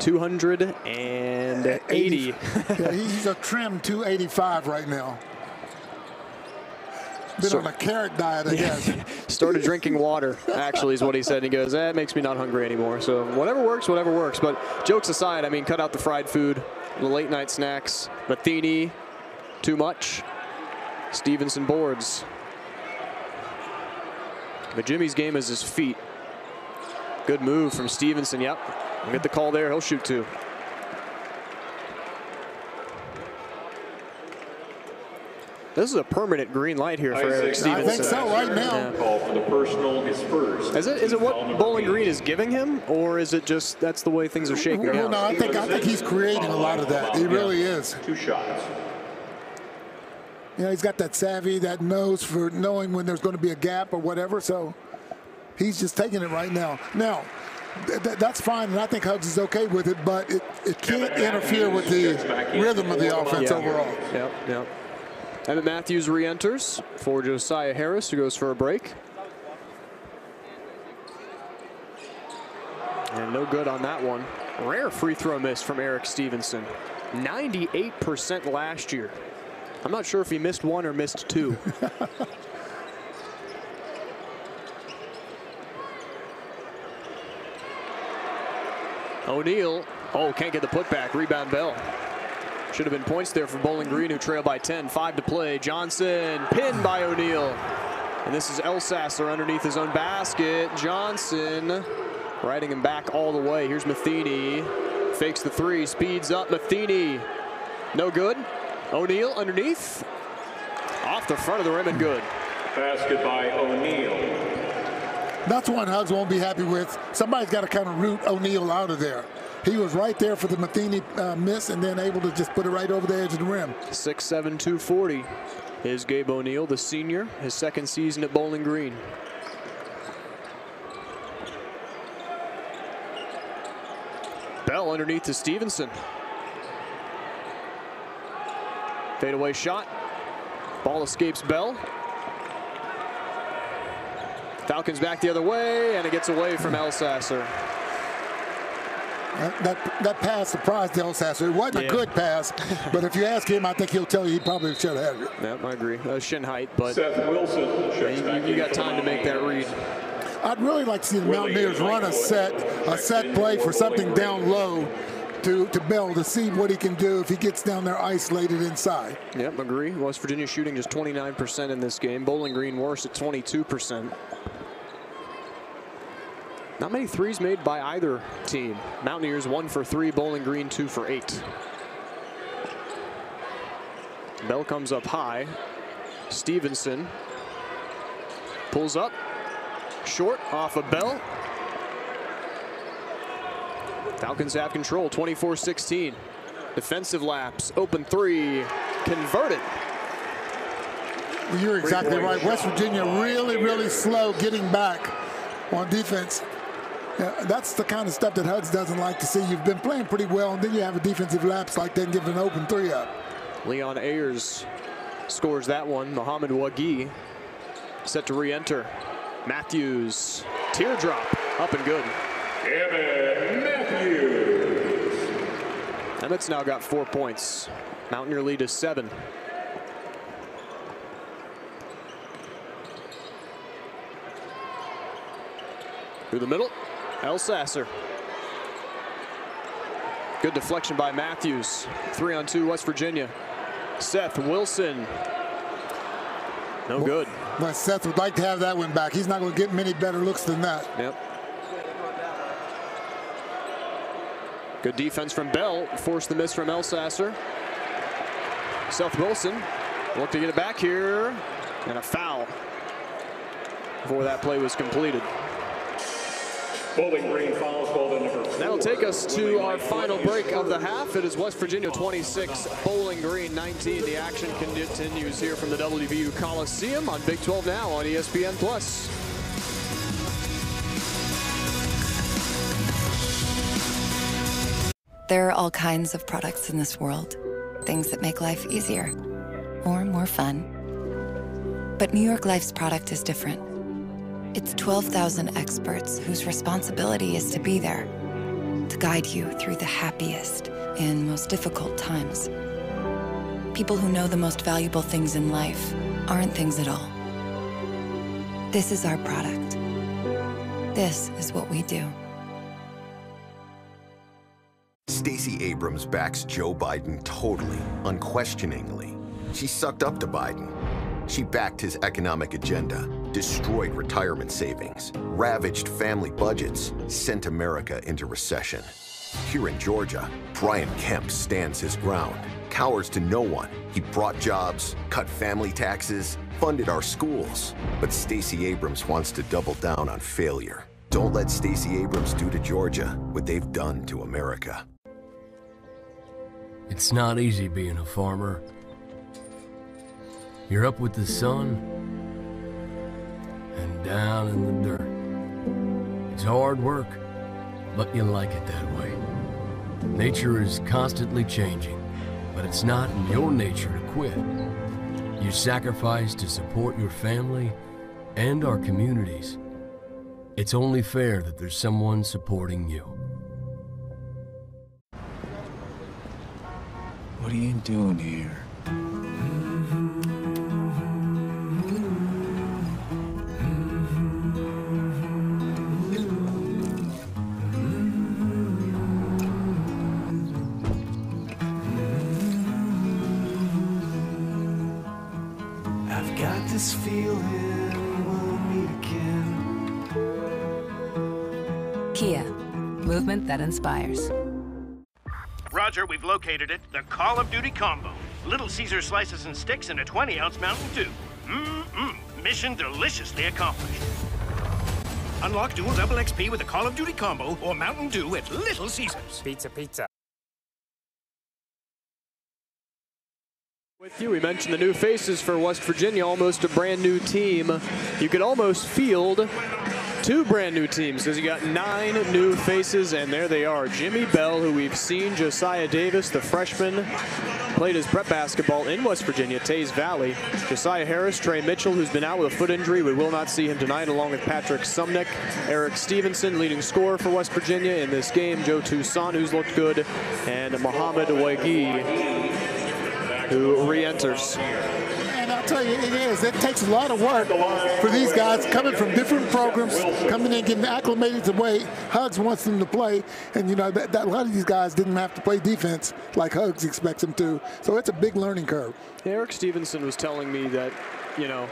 280. <laughs> yeah, he's a trim 285 right now. Been So- on a carrot diet, I <laughs> guess. Started drinking water, actually, is what he said. And he goes, eh, that makes me not hungry anymore. So whatever works, whatever works. But jokes aside, I mean, cut out the fried food, the late night snacks. Metheny, too much. Stevenson boards. But Jimmy's game is his feet. Good move from Stevenson. Yep. Get the call there. He'll shoot two. This is a permanent green light here for Isaac Erik Stevenson. I think so right now. Call for the personal, his first. Is it is it what Bowling. Green is giving him, or is it just that's the way things are shaking Well, out? no, I think I think he's creating a lot of that. He really is. Two shots. You know, he's got that savvy, that nose for knowing when there's going to be a gap or whatever. So he's just taking it right now. Now, th- th- that's fine, and I think Hugs is okay with it, but it, it can't interfere with the rhythm of the offense Yeah. overall. Yep, yep. Emmitt Matthews re-enters for Josiah Harris, who goes for a break. And no good on that one. Rare free throw miss from Erik Stevenson. 98% last year. I'm not sure if he missed one or missed two. <laughs> O'Neal. Oh, can't get the putback. Rebound Bell. Should have been points there for Bowling Green, who trail by 10. Five to play. Johnson pinned by O'Neal. And this is Elsasser underneath his own basket. Johnson riding him back all the way. Here's Metheny. Fakes the three. Speeds up. Metheny. No good. O'Neal underneath. Off the front of the rim and good. Basket by O'Neal. That's one Hugs won't be happy with. Somebody's got to kind of root O'Neal out of there. He was right there for the Metheny uh, miss and then able to just put it right over the edge of the rim. 6'7", 240 is Gabe O'Neal, the senior, his second season at Bowling Green. Bell underneath to Stevenson. Fadeaway shot. Ball escapes Bell. Falcons back the other way, and it gets away from Elsasser. That, that, that pass surprised Elsasser. It wasn't Yeah. a good pass, <laughs> but if you ask him, I think he'll tell you he probably should have had it. Yep, I agree. Uh, shin height, but Seth Wilson checks you, back you got time to make that read. I'd really like to see the Mountaineers run a set, a set play for something down low to, to Bell to see what he can do if he gets down there isolated inside. Yep, agree. West Virginia shooting just 29% in this game. Bowling Green worse at 22%. Not many threes made by either team. Mountaineers one for three, Bowling Green two for eight. Bell comes up high. Stevenson pulls up. Short off of Bell. Falcons have control, 24-16. Defensive lapse, open three, converted. You're exactly right. West Virginia really, really slow getting back on defense. Yeah, that's the kind of stuff that Hugs doesn't like to see. You've been playing pretty well, and then you have a defensive lapse like that and give an open three up. Leon Ayers scores that one. Mohamed Wague set to re-enter. Matthews, teardrop, up and good. Emmitt Matthews. Emmitt's now got four points. Mountaineer lead is seven. Through the middle, Elsasser. Good deflection by Matthews. Three on two, West Virginia. Seth Wilson. No good. But Seth would like to have that one back. He's not going to get many better looks than that. Yep. Good defense from Bell. Forced the miss from Elsasser. Seth Wilson look to get it back here. And a foul before that play was completed. Bowling Green fouls ball to number four. That'll take us to our final break of the half. It is West Virginia 26, Bowling Green 19. The action continues here from the WVU Coliseum on Big 12 now on ESPN Plus. There are all kinds of products in this world, things that make life easier or more fun. But New York Life's product is different. It's 12,000 experts whose responsibility is to be there, to guide you through the happiest and most difficult times. People who know the most valuable things in life aren't things at all. This is our product. This is what we do. Stacey Abrams backs Joe Biden totally, unquestioningly. She sucked up to Biden. She backed his economic agenda, destroyed retirement savings, ravaged family budgets, sent America into recession. Here in Georgia, Brian Kemp stands his ground, cowers to no one. He brought jobs, cut family taxes, funded our schools. But Stacey Abrams wants to double down on failure. Don't let Stacey Abrams do to Georgia what they've done to America. It's not easy being a farmer. You're up with the sun and down in the dirt. It's hard work, but you like it that way. Nature is constantly changing, but it's not in your nature to quit. You sacrifice to support your family and our communities. It's only fair that there's someone supporting you. What are you doing here? Inspires. Roger, we've located it. The Call of Duty combo. Little Caesar slices and sticks and a 20 ounce Mountain Dew. Mmm, mission deliciously accomplished. Unlock dual double XP with a Call of Duty combo or Mountain Dew at Little Caesars. Pizza, pizza. With you, we mentioned the new faces for West Virginia, almost a brand new team. You could almost field two brand new teams because you got nine new faces, and there they are. Jimmy Bell, who we've seen, Josiah Davis, the freshman, played his prep basketball in West Virginia, Teays Valley. Josiah Harris, Tre Mitchell, who's been out with a foot injury. We will not see him tonight, along with Patrick Suemnick, Erik Stevenson, leading scorer for West Virginia in this game, Joe Toussaint, who's looked good, and Mohamed Wague, who re-enters. Tell you, it is. It takes a lot of work for these guys coming from different programs, coming in, getting acclimated to way Hugs wants them to play. And, you know, that, that, a lot of these guys didn't have to play defense like Hugs expects them to. So it's a big learning curve. Erik Stevenson was telling me that, you know,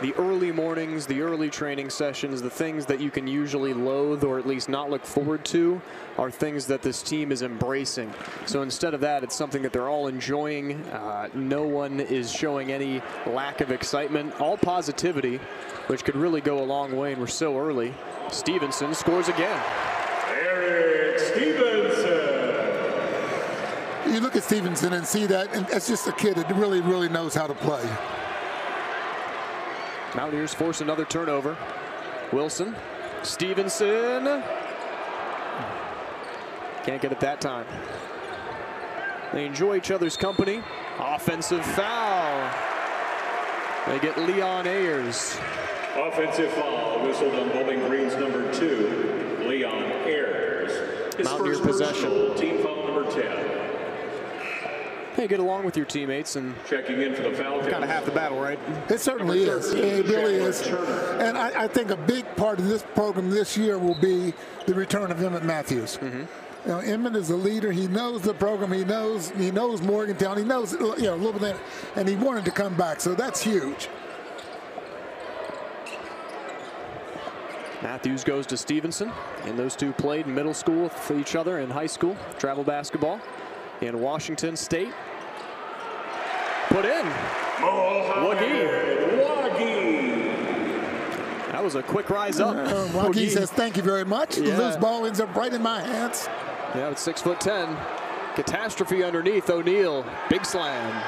the early mornings, the early training sessions, the things that you can usually loathe or at least not look forward to are things that this team is embracing. So instead of that, it's something that they're all enjoying. Uh, no one is showing any lack of excitement, all positivity, which could really go a long way, and we're so early. Stevenson scores again. Erik Stevenson. You look at Stevenson and see that, and that's just a kid that really, really knows how to play. Mountaineers force another turnover. Wilson, Stevenson. Can't get it that time. They enjoy each other's company. Offensive foul. They get Leon Ayers. Offensive foul whistled on Bowling Green's number two, Leon Ayers. His Mountaineer possession. Team foul number 10. Hey, get along with your teammates and checking in for the Falcons. Kind of half the battle, right? It certainly is. It really is. And I, I, think a big part of this program this year will be the return of Emmitt Matthews. Mm-hmm. You know, Emmitt is a leader. He knows the program. He knows he knows Morgantown. He knows you know a little bit, and he wanted to come back. So that's huge. Matthews goes to Stevenson, and those two played in middle school with each other in high school, travel basketball in Washington State. Put in. Wague. That was a quick rise up. Uh, says, thank you very much. Yeah. The loose ball ends up right in my hands. Yeah, it's six foot ten. Catastrophe underneath O'Neal. Big slam.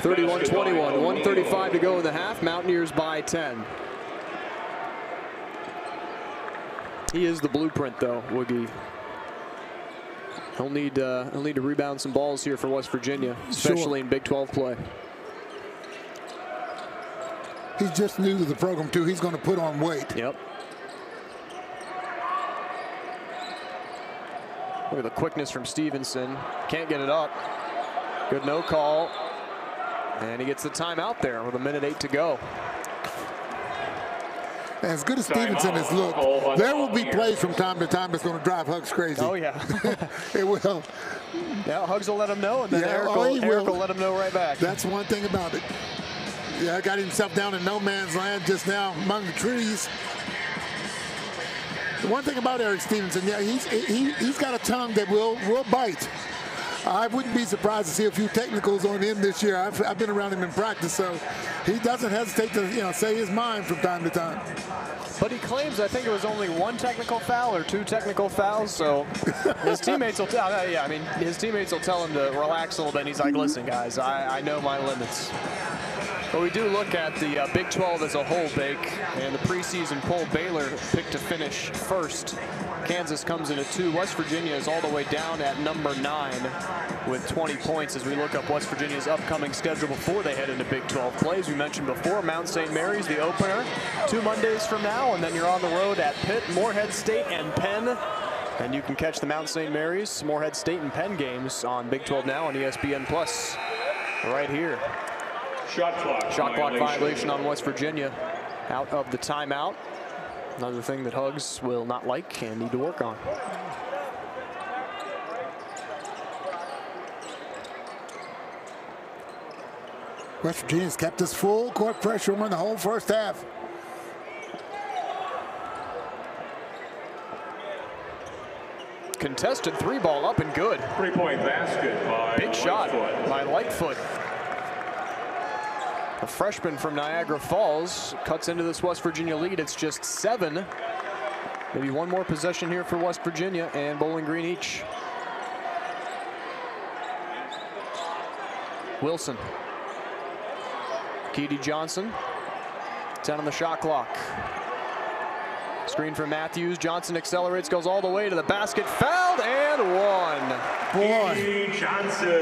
31-21, 135 to go in the half. Mountaineers by 10. He is the blueprint, though, Woogie. He'll need, uh, he'll need to rebound some balls here for West Virginia, especially Sure. in Big 12 play. He's just new to the program, too. He's going to put on weight. Yep. Look at the quickness from Stevenson. Can't get it up. Good no call. And he gets the timeout there with a minute eight to go. As good as Stevenson has looked, there will be plays from time to time that's going to drive Hugs crazy. Oh, yeah. <laughs> it will. Yeah, Hugs will let him know, and then Yeah, Erik, oh, will, he Erik will. will let him know right back. That's one thing about it. Yeah, got himself down in no man's land just now among the trees. The one thing about Erik Stevenson, yeah, he's he, he's got a tongue that will will bite. I wouldn't be surprised to see a few technicals on him this year. I've, I've been around him in practice, so he doesn't hesitate to you know say his mind from time to time. But he claims, I think it was only one technical foul or two technical fouls. So <laughs> his teammates will tell. uh, Yeah, I mean, his teammates will tell him to relax a little bit. And he's like, "Listen, guys, I, I know my limits." But we do look at the uh, Big 12 as a whole, Bake, and the preseason poll. Baylor picked to finish first. Kansas comes in at two. West Virginia is all the way down at number nine with 20 points as we look up West Virginia's upcoming schedule before they head into Big 12 plays. We mentioned before, Mount St. Mary's, the opener, two Mondays from now, and then you're on the road at Pitt, Morehead State, and Penn. And you can catch the Mount St. Mary's, Morehead State, and Penn games on Big 12 Now on ESPN Plus right here. Shot clock. Shot clock violation on West Virginia out of the timeout. Another thing that Hugs will not like and need to work on. West Virginia's kept us full court pressure on the whole first half. Contested three ball up and good. Three-point basket by Big shot by Lightfoot. A freshman from Niagara Falls cuts into this West Virginia lead. It's just seven. Maybe one more possession here for West Virginia and Bowling Green each. Wilson. Keedy Johnson. 10 on the shot clock. Screen for Matthews. Johnson accelerates, goes all the way to the basket. Fouled and one. Boy,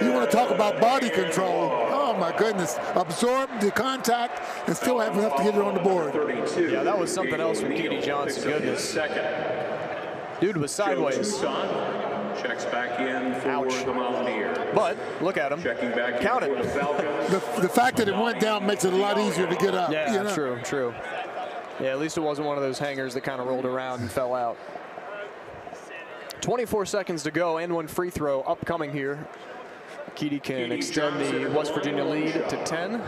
you want to talk about body control. Oh, my goodness. Absorb the contact and still have enough to get it on the board. 32. Yeah, that was something else from Keedy Johnson. Goodness. Second. Dude was sideways. Checks back in for the Mountaineers. But look at him. Checking back Count it. the The, the fact that it went down makes it a lot easier to get up. Yeah, you know? true, true. Yeah, at least it wasn't one of those hangers that kind of rolled around and fell out. 24 seconds to go and one free throw upcoming here. Keedy can extend the West Virginia lead to 10.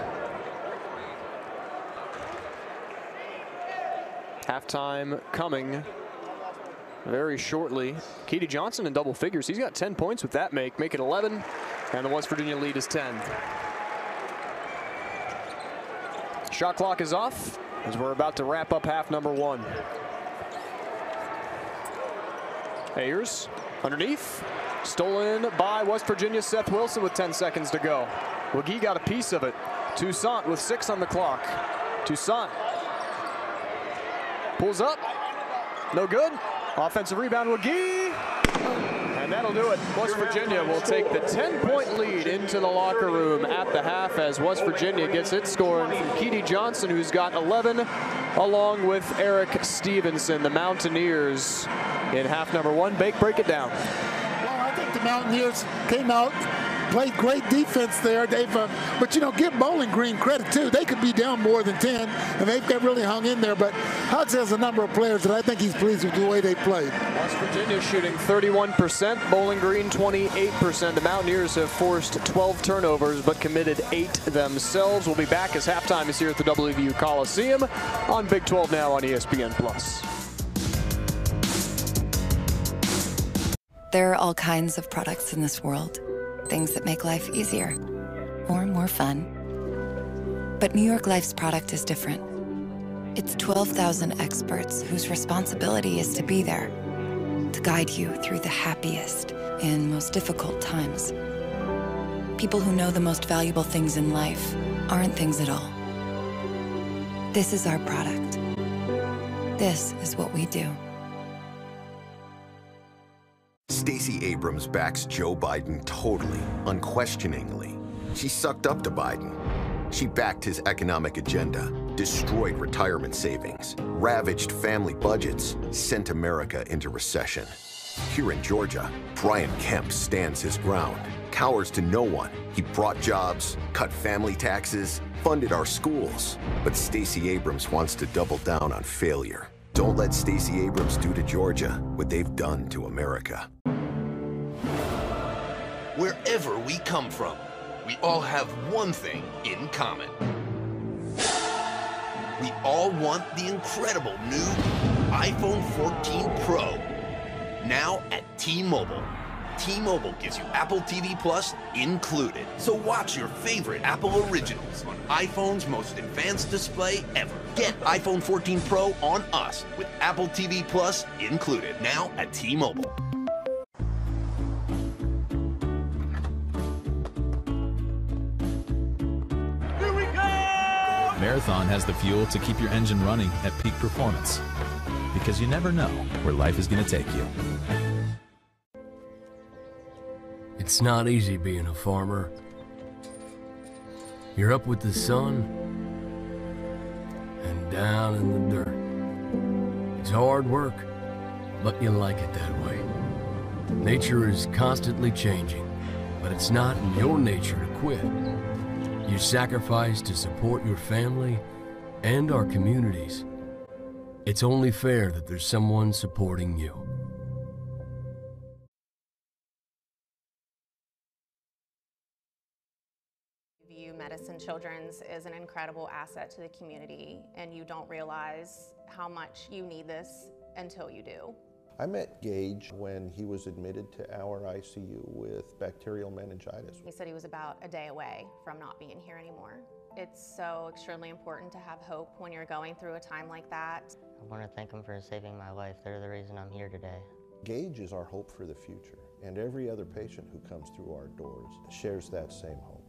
Halftime coming very shortly. Keedy Johnson in double figures. He's got 10 points with that make, make it 11, and the West Virginia lead is 10. Shot clock is off as we're about to wrap up half number one. Ayers underneath. Stolen by West Virginia Seth Wilson with 10 seconds to go. McGee got a piece of it. Toussaint with six on the clock. Toussaint pulls up. No good. Offensive rebound, McGee. And that'll do it. West Virginia will take the 10-point lead into the locker room at the half as West Virginia gets its scoring from Keedy Johnson, who's got 11, along with Erik Stevenson, the Mountaineers in half number one. Bake, break it down. The Mountaineers came out, played great defense there. They've, uh, but you know, give Bowling Green credit too. They could be down more than 10, and they've got really hung in there. But Hugs has a number of players that I think he's pleased with the way they played. West Virginia shooting 31%, Bowling Green 28%. The Mountaineers have forced 12 turnovers but committed eight themselves. We'll be back as halftime is here at the WVU Coliseum on Big 12 now on ESPN Plus. There are all kinds of products in this world, things that make life easier or more fun. But New York Life's product is different. It's 12,000 experts whose responsibility is to be there, to guide you through the happiest and most difficult times. People who know the most valuable things in life aren't things at all. This is our product. This is what we do. Stacey Abrams backs Joe Biden totally, unquestioningly. She sucked up to Biden. She backed his economic agenda, destroyed retirement savings, ravaged family budgets, sent America into recession. Here in Georgia, Brian Kemp stands his ground, cowers to no one. He brought jobs, cut family taxes, funded our schools. But Stacey Abrams wants to double down on failure. Don't let Stacey Abrams do to Georgia what they've done to America. Wherever we come from, we all have one thing in common. We all want the incredible new iPhone 14 Pro. Now at T-Mobile. T-Mobile gives you Apple TV Plus included. So watch your favorite Apple originals on iPhone's most advanced display ever. Get iPhone 14 Pro on us with Apple TV Plus included. Now at T-Mobile. Marathon has the fuel to keep your engine running at peak performance. Because you never know where life is going to take you. It's not easy being a farmer. You're up with the sun and down in the dirt. It's hard work, but you like it that way. Nature is constantly changing, but it's not in your nature to quit. You sacrifice to support your family and our communities. It's only fair that there's someone supporting you. View Medicine Children's is an incredible asset to the community, and you don't realize how much you need this until you do. I met Gage when he was admitted to our ICU with bacterial meningitis. He said he was about a day away from not being here anymore. It's so extremely important to have hope when you're going through a time like that. I want to thank them for saving my life. They're the reason I'm here today. Gage is our hope for the future, and every other patient who comes through our doors shares that same hope.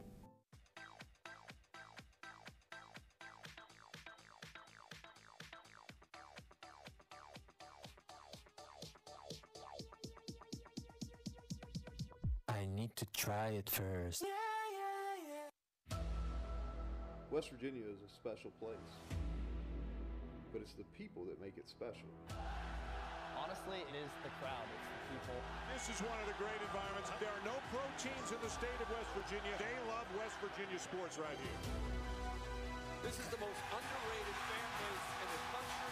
Need to try it first. West Virginia is a special place, but it's the people that make it special. Honestly, it is the crowd, it's the people. This is one of the great environments. There are no pro teams in the state of West Virginia. They love West Virginia sports right here. This is the most underrated fan base in the country.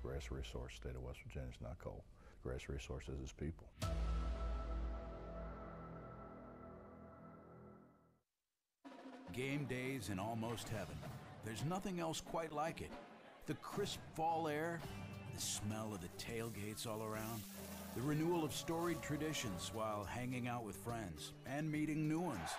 Greatest resource, state of West Virginia is not coal. Greatest resource is its people. Game days in almost heaven. There's nothing else quite like it. The crisp fall air, the smell of the tailgates all around, the renewal of storied traditions while hanging out with friends and meeting new ones.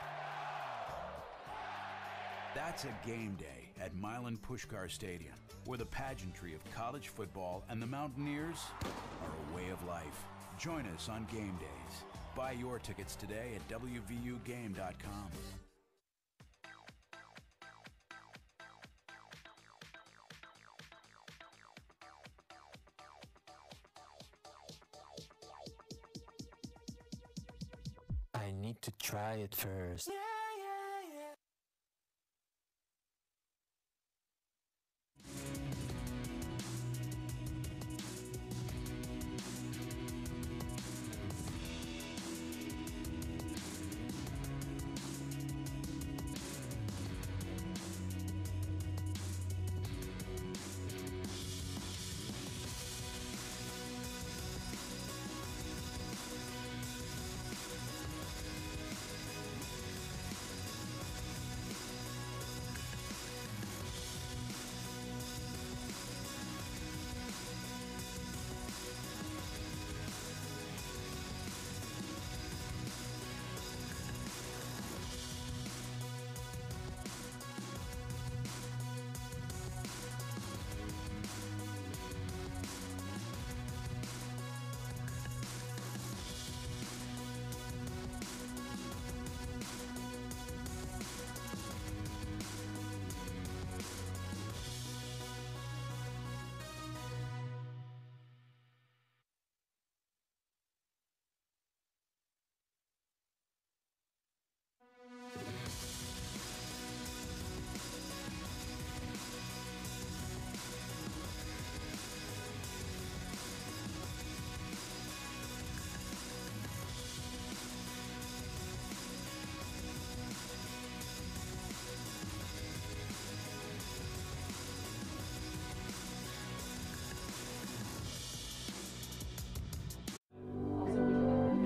That's a game day at Milan Puskar Stadium, where the pageantry of college football and the Mountaineers are a way of life. Join us on game days. Buy your tickets today at WVUGame.com. try it first.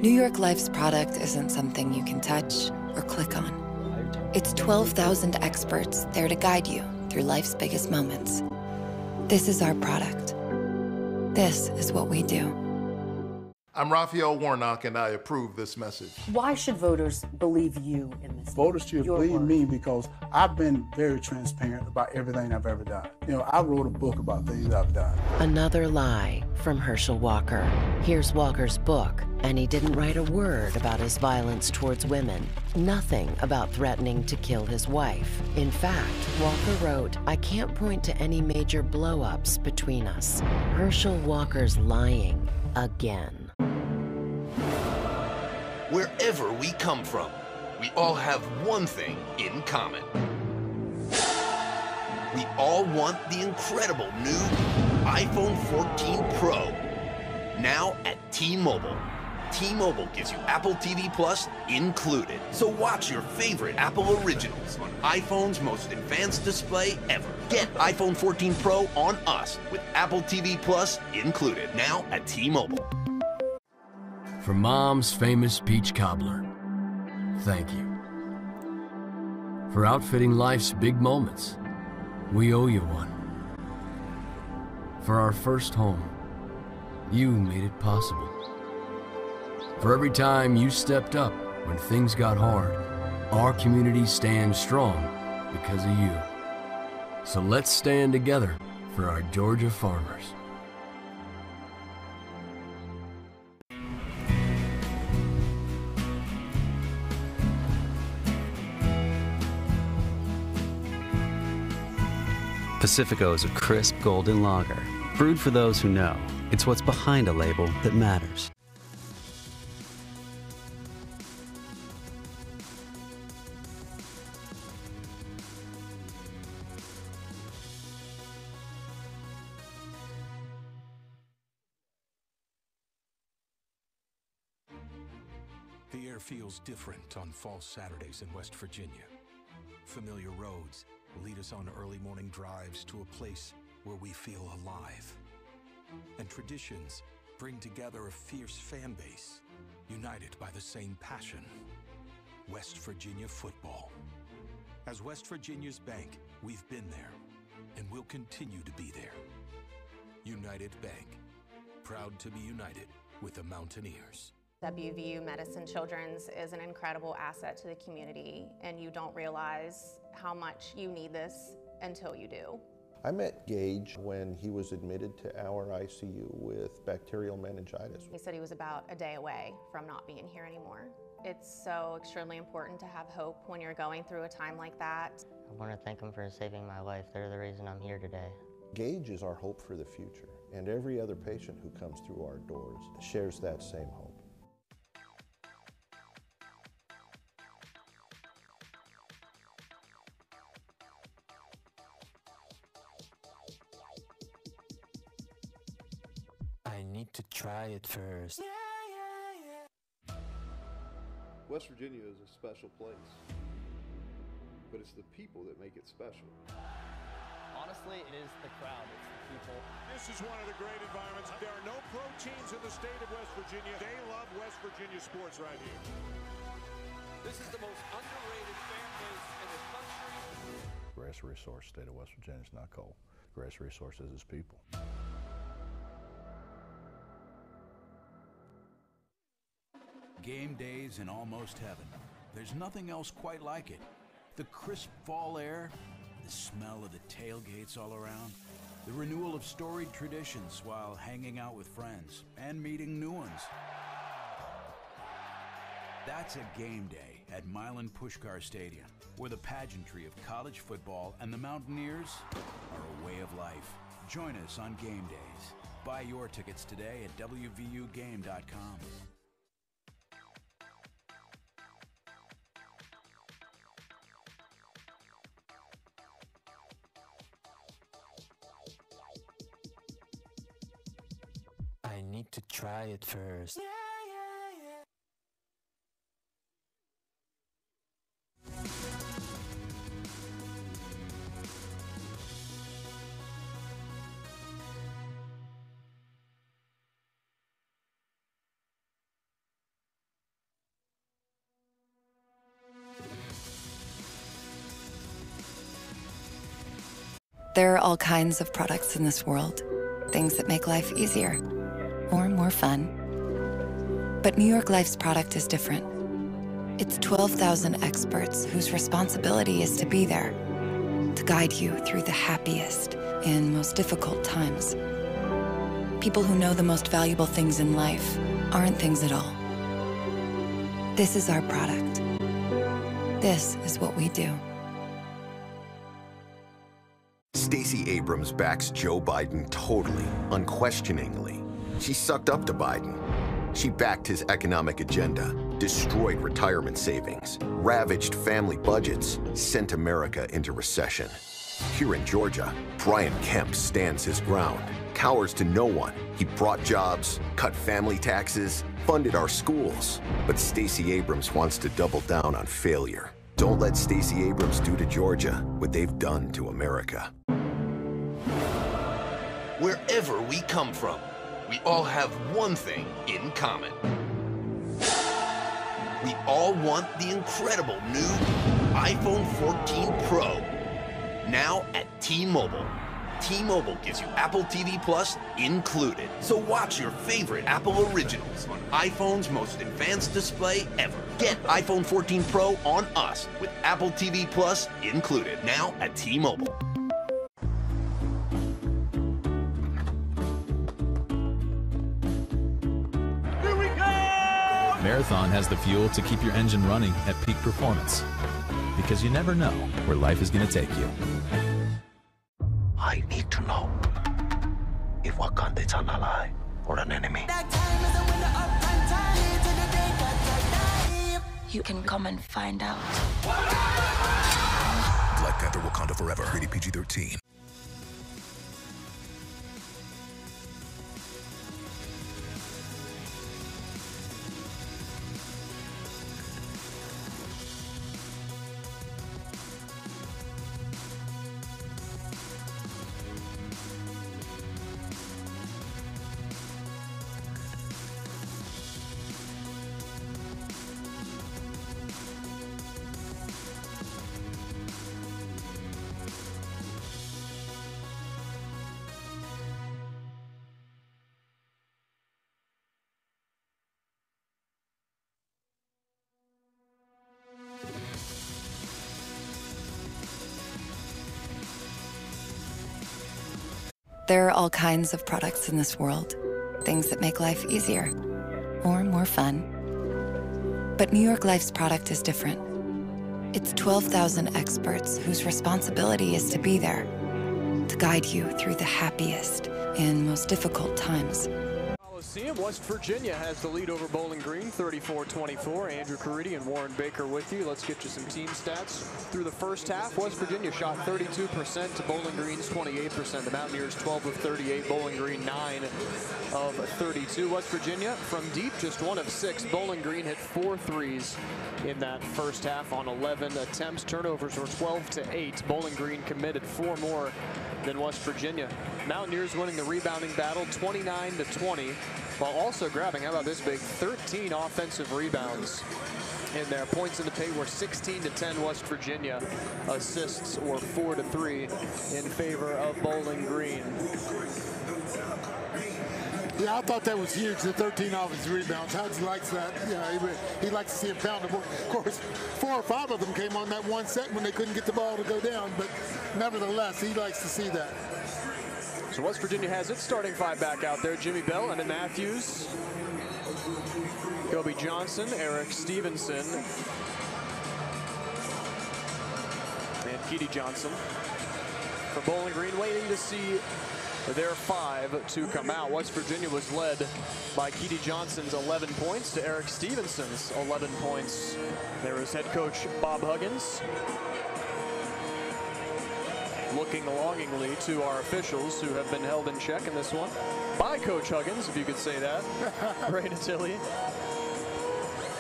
New York Life's product isn't something you can touch or click on. It's 12,000 experts there to guide you through life's biggest moments. This is our product. This is what we do. I'm Raphael Warnock, and I approve this message. Why should voters believe you in this? Voters should Your believe word. me because I've been very transparent about everything I've ever done. You know, I wrote a book about things I've done. Another lie from Herschel Walker. Here's Walker's book, and he didn't write a word about his violence towards women. Nothing about threatening to kill his wife. In fact, Walker wrote, I can't point to any major blow ups between us. Herschel Walker's lying again. Wherever we come from, we all have one thing in common. We all want the incredible new iPhone 14 Pro. Now at T-Mobile. T-Mobile gives you Apple TV Plus included. So watch your favorite Apple originals on iPhone's most advanced display ever. Get iPhone 14 Pro on us with Apple TV Plus included. Now at T-Mobile. For Mom's famous peach cobbler, thank you. For outfitting life's big moments, we owe you one. For our first home, you made it possible. For every time you stepped up when things got hard, our community stands strong because of you. So let's stand together for our Georgia farmers. Pacifico is a crisp golden lager, brewed for those who know. It's what's behind a label that matters. The air feels different on fall Saturdays in West Virginia. Familiar roads lead us on early morning drives to a place where we feel alive. And traditions bring together a fierce fan base, united by the same passion West Virginia football. As West Virginia's bank, we've been there and will continue to be there. United Bank, proud to be united with the Mountaineers. WVU Medicine Children's is an incredible asset to the community, and you don't realize how much you need this until you do. I met Gage when he was admitted to our ICU with bacterial meningitis. He said he was about a day away from not being here anymore. It's so extremely important to have hope when you're going through a time like that. I want to thank them for saving my life. They're the reason I'm here today. Gage is our hope for the future, and every other patient who comes through our doors shares that same hope. Try it first. West Virginia is a special place, but it's the people that make it special. Honestly, it is the crowd. It's the people. This is one of the great environments. There are no pro teams in the state of West Virginia. They love West Virginia sports right here. This is the most underrated fan base in the country. Greatest resource state of West Virginia is not coal. Greatest resource is its people. Game days in almost heaven. There's nothing else quite like it. The crisp fall air, the smell of the tailgates all around, the renewal of storied traditions while hanging out with friends and meeting new ones. That's a game day at Milan Puskar Stadium, where the pageantry of college football and the Mountaineers are a way of life. Join us on game days. Buy your tickets today at WVUGame.com. it first. Yeah. There are all kinds of products in this world, things that make life easier or more fun. But New York Life's product is different. It's 12,000 experts whose responsibility is to be there, to guide you through the happiest and most difficult times. People who know the most valuable things in life aren't things at all. This is our product. This is what we do. Stacey Abrams backs Joe Biden totally, unquestioningly. She sucked up to Biden. She backed his economic agenda, destroyed retirement savings, ravaged family budgets, sent America into recession. Here in Georgia, Brian Kemp stands his ground, cowers to no one. He brought jobs, cut family taxes, funded our schools. But Stacey Abrams wants to double down on failure. Don't let Stacey Abrams do to Georgia what they've done to America. Wherever we come from, we all have one thing in common. We all want the incredible new iPhone 14 Pro. Now at T-Mobile. T-Mobile gives you Apple TV Plus included. So watch your favorite Apple originals on iPhone's most advanced display ever. Get iPhone 14 Pro on us with Apple TV Plus included. Now at T-Mobile. Marathon has the fuel to keep your engine running at peak performance. Because you never know where life is going to take you. I need to know if Wakanda is an ally or an enemy. You can come and find out. Black Panther Wakanda Forever, rated PG-13. There are all kinds of products in this world, things that make life easier or more fun. But New York Life's product is different. It's 12,000 experts whose responsibility is to be there, to guide you through the happiest and most difficult times. West Virginia has the lead over Bowling Green, 34-24. Andrew Caridi and Warren Baker with you. Let's get you some team stats. Through the first half, West Virginia shot 32% to Bowling Green's 28%. The Mountaineers 12 of 38, Bowling Green 9 of 32. West Virginia from deep, just one of six. Bowling Green hit four threes in that first half on 11 attempts. Turnovers were 12 to 8. Bowling Green committed four more than West Virginia. Mountaineers winning the rebounding battle 29 to 20 while also grabbing, how about this big, 13 offensive rebounds in there. Points in the paint were 16 to 10 West Virginia. Assists were 4 to 3 in favor of Bowling Green. Yeah, I thought that was huge, the 13 offensive rebounds. Hugs likes that. Yeah, he, he likes to see him pound the ball. Of course, four or five of them came on that one set when they couldn't get the ball to go down, but nevertheless, he likes to see that. So West Virginia has its starting five back out there. Jimmy Bell, and Matthews, Kobe Johnson, Erik Stevenson, and Keedy Johnson. For Bowling Green, waiting to see their five to come out. West Virginia was led by Keedy Johnson's 11 points to Erik Stevenson's 11 points. There was head coach Bob Huggins looking longingly to our officials who have been held in check in this one by Coach Huggins, if you could say that. <laughs> Ray Natili,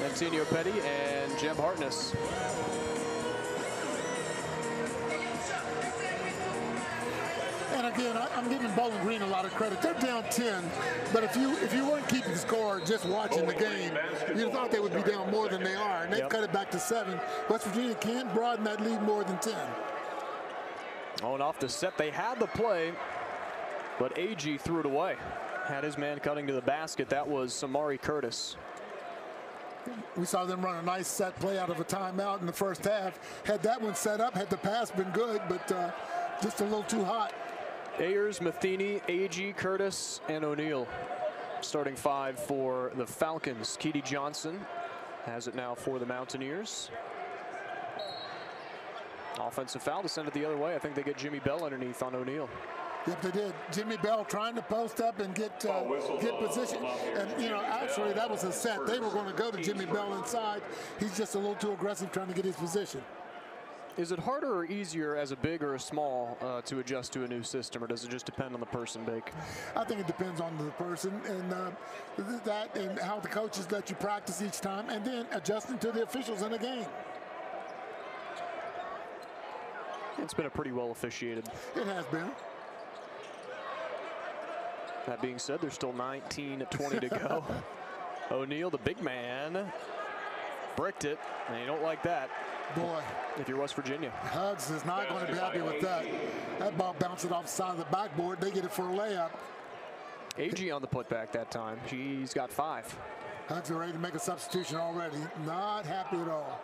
Antonio Petty, and Jeb Hartness. And again, I, am giving Bowling Green a lot of credit. They're down 10, but if you if you weren't keeping score just watching the game, you thought they would be down more than they are, and they've yep. cut it back to seven. West Virginia can't broaden that lead more than 10. Oh, and off the set, they had the play, but Agee threw it away. Had his man cutting to the basket. That was Samari Curtis. We saw them run a nice set play out of a timeout in the first half. Had that one set up, had the pass been good, but uh, just a little too hot. Ayers, Metheny, Agee, Curtis, and O'Neal. Starting five for the Falcons. Keedy Johnson has it now for the Mountaineers. Offensive foul to send it the other way. I think they get Jimmy Bell underneath on O'Neal. Yep, they did. Jimmy Bell trying to post up and get uh, get position. And, you know, actually, that was a set. They were going to go to Jimmy Bell inside. He's just a little too aggressive trying to get his position. Is it harder or easier as a big or a small uh, to adjust to a new system, or does it just depend on the person, Bake? I think it depends on the person and uh, that and how the coaches let you practice each time, and then adjusting to the officials in the game. It's been a pretty well officiated. It has been. That being said, there's still 19 20 to go. <laughs> O'Neal, the big man, bricked it, and you don't like that. Boy. If you're West Virginia. Hugs is not going to be happy with that. That ball bouncing off the side of the backboard. They get it for a layup. Agee on the putback that time. He's got five. Hugs are ready to make a substitution already. Not happy at all.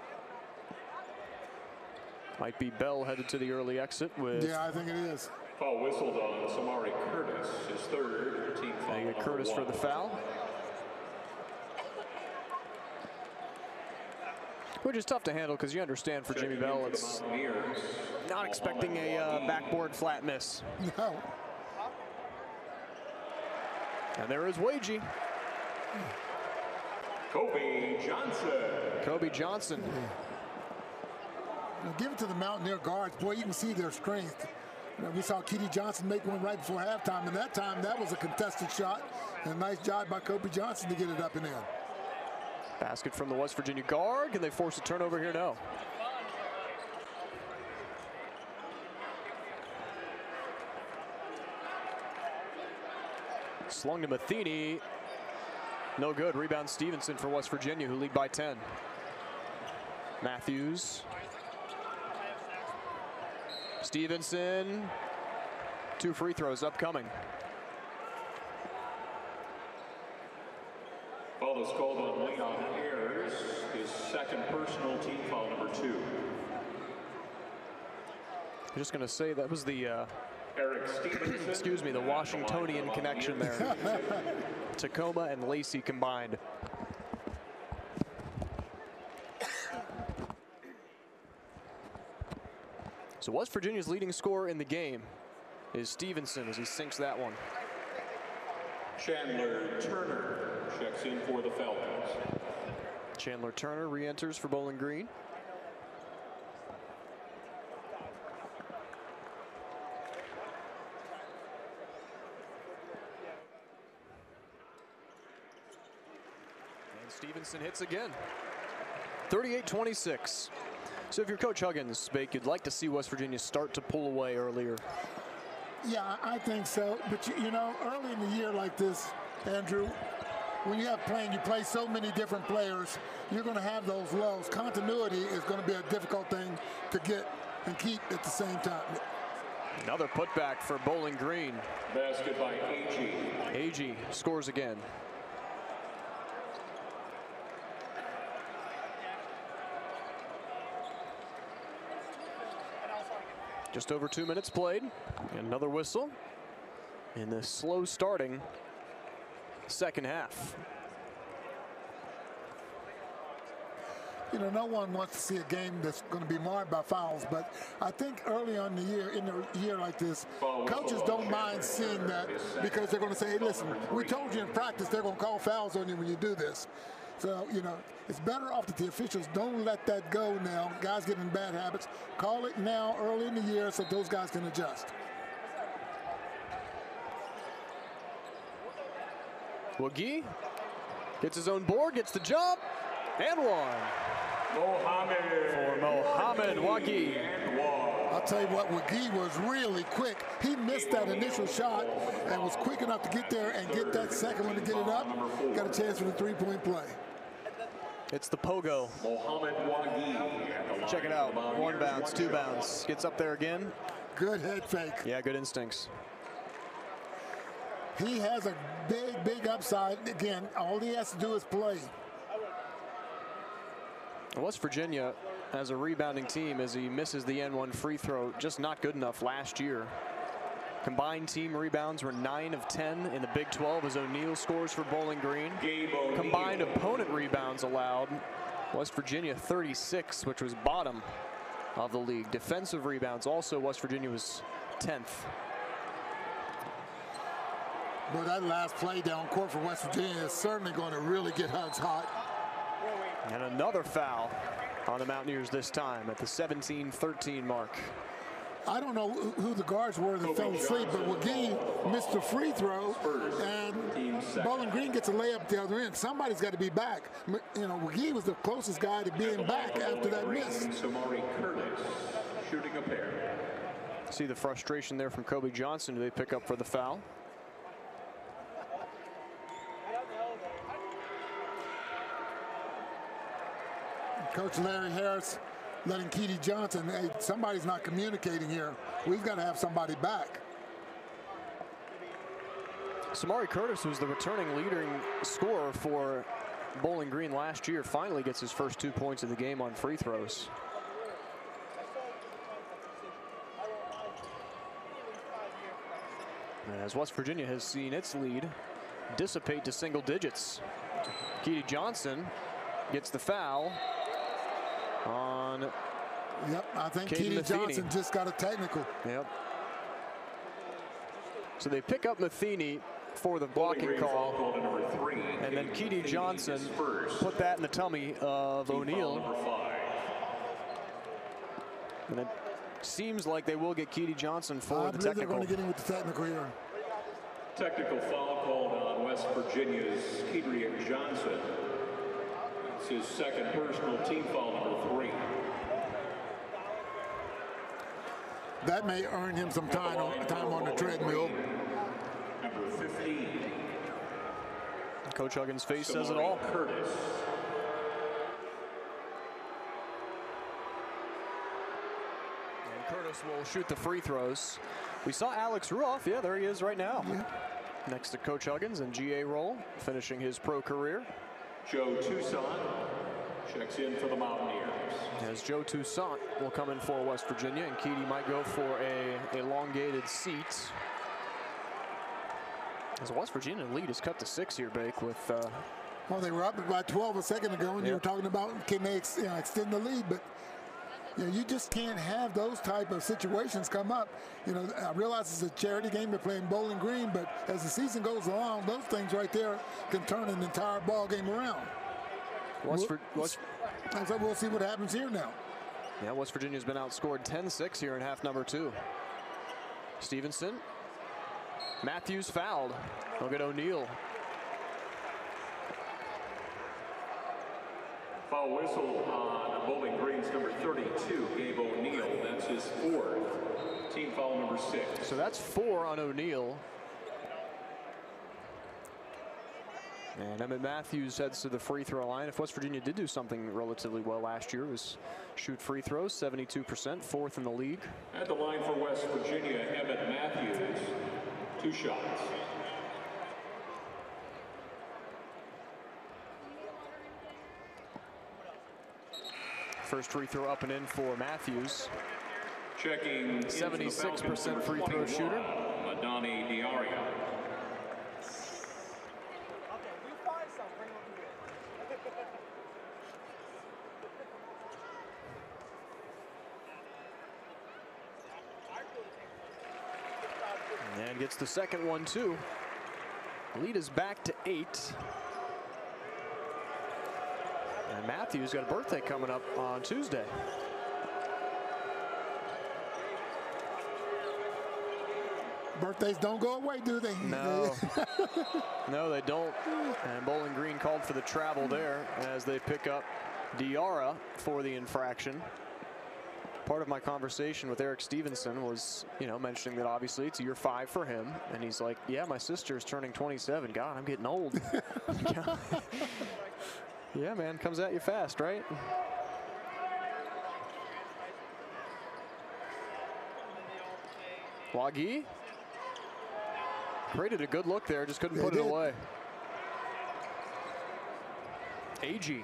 Might be Bell headed to the early exit with. Yeah, I think it is. Foul whistled on Samari Curtis, his third team foul. They get Curtis for the foul. Which is tough to handle because you understand for Jimmy Bell, it's not expecting a uh, backboard flat miss. No. And there is Wague. Kobe Johnson. Kobe Johnson. Now give it to the Mountaineer guards. Boy, you can see their strength. We saw Keedy Johnson make one right before halftime, and that time that was a contested shot. And a nice job by Kobe Johnson to get it up and in. Basket from the West Virginia guard. Can they force a turnover here? No. Slung to Metheny. No good. Rebound Stevenson for West Virginia, who lead by 10. Matthews. Stevenson. Two free throws upcoming. Foul is called on Leon Ayers, his second personal team foul number two. I'm just going to say that was the, uh, Erik Stevenson. excuse me, the Washingtonian connection there. <laughs> Tacoma and Lacey combined. So West Virginia's leading scorer in the game is Stevenson as he sinks that one. Chandler Turner checks in for the Falcons. Chandler Turner re-enters for Bowling Green. And Stevenson hits again. 38-26. So if you're Coach Huggins, Bake, you'd like to see West Virginia start to pull away earlier. Yeah, I think so. But, you, you know, early in the year like this, Andrew, when you have playing, you play so many different players, you're going to have those lows. Continuity is going to be a difficult thing to get and keep at the same time. Another putback for Bowling Green. Basket by Agee. Agee scores again. Just over two minutes played. Another whistle in the slow starting second half. You know, no one wants to see a game that's going to be marred by fouls, but I think early on in the year, in a year like this, coaches don't mind seeing that because they're going to say, hey, listen, we told you in practice they're going to call fouls on you when you do this. So, you know, it's better off that the officials don't let that go now. Guys get in bad habits. Call it now early in the year so those guys can adjust. Wague gets his own board, gets the jump, and one. Mohamed. For Mohamed Wague. I'll tell you what, Wague was really quick. He missed that initial shot and was quick enough to get there and get that second one to get it up. Got a chance for the three-point play. It's the pogo. Mohamed Wague. Check it out. One bounce, two bounce. Gets up there again. Good head fake. Yeah, good instincts. He has a big, big upside. Again, all he has to do is play. West Virginia, as a rebounding team, as he misses the N1 free throw, just not good enough last year. Combined team rebounds were 9 of 10 in the Big 12 as O'Neal scores for Bowling Green. Combined opponent rebounds allowed, West Virginia 36, which was bottom of the league. Defensive rebounds also, West Virginia was 10th. But that last play down court for West Virginia is certainly going to really get Hugs hot. And another foul on the Mountaineers this time at the 17-13 mark. I don't know who the guards were that oh fell asleep, but McGee missed a free throw, and Bowling Green gets a layup the other end. Somebody's got to be back. You know, McGee was the closest guy to being back after that miss. Samari Curtis shooting a pair. See the frustration there from Kobe Johnson. Do they pick up for the foul? Coach Larry Harris letting Keedy Johnson, hey, somebody's not communicating here. We've got to have somebody back. Samari Curtis, who's the returning leading scorer for Bowling Green last year, finally gets his first two points of the game on free throws. As West Virginia has seen its lead dissipate to single digits. Keedy Johnson gets the foul on Yep, I think Keedy Johnson just got a technical. Yep. So they pick up Metheny for the blocking call. And then Keedy Johnson put that in the tummy of O'Neal. And it seems like they will get Keedy Johnson for I the believe they're technical. going to get him with the technical here. Technical foul called on West Virginia's Kedrick Johnson. It's his second personal team foul number three. That may earn him some time on, time on the treadmill. Number 15. Coach Huggins' face says it all. Curtis. And Curtis will shoot the free throws. We saw Alex Ruoff. Yeah, there he is right now. Next to Coach Huggins and GA Roll, finishing his pro career. Joe Toussaint checks in for the Mountaineers. As Joe Toussaint will come in for West Virginia, and Keedy might go for a elongated seat. As West Virginia lead is cut to six here, Bake, with uh, Well, they were up by 12 a second ago, and you were talking about can they ex, you know, extend the lead, but you know, you just can't have those type of situations come up. You know, I realize it's a charity game, they're playing Bowling Green, but as the season goes along, those things right there can turn an entire ball game around. West, We'll- Vir- West, And so we'll see what happens here now. yeah, West Virginia's been outscored 10-6 here in half number two. Stevenson. Matthews fouled. Look at O'Neal. Foul whistle on Bowling Green's number 32, Gabe O'Neal. That's his fourth. Team foul number six. So that's four on O'Neal. And Emmitt Matthews heads to the free throw line. If West Virginia did do something relatively well last year, it was shoot free throws, 72%, fourth in the league. At the line for West Virginia, Emmitt Matthews. Two shots. First free throw up and in for Matthews. Checking into the foul booth, 76% free throw shooter. Madani Diarra. And gets the second one too. Lead is back to eight. And Matthews got a birthday coming up on Tuesday. Birthdays don't go away, do they? No. <laughs> no, they don't. And Bowling Green called for the travel there as they pick up Diarra for the infraction. Part of my conversation with Erik Stevenson was, you know, mentioning that obviously it's year five for him. And he's like, yeah, my sister's turning 27. God, I'm getting old. <laughs> <laughs> yeah, man, comes at you fast, right? Wague created a good look there, just couldn't They put it away. Agee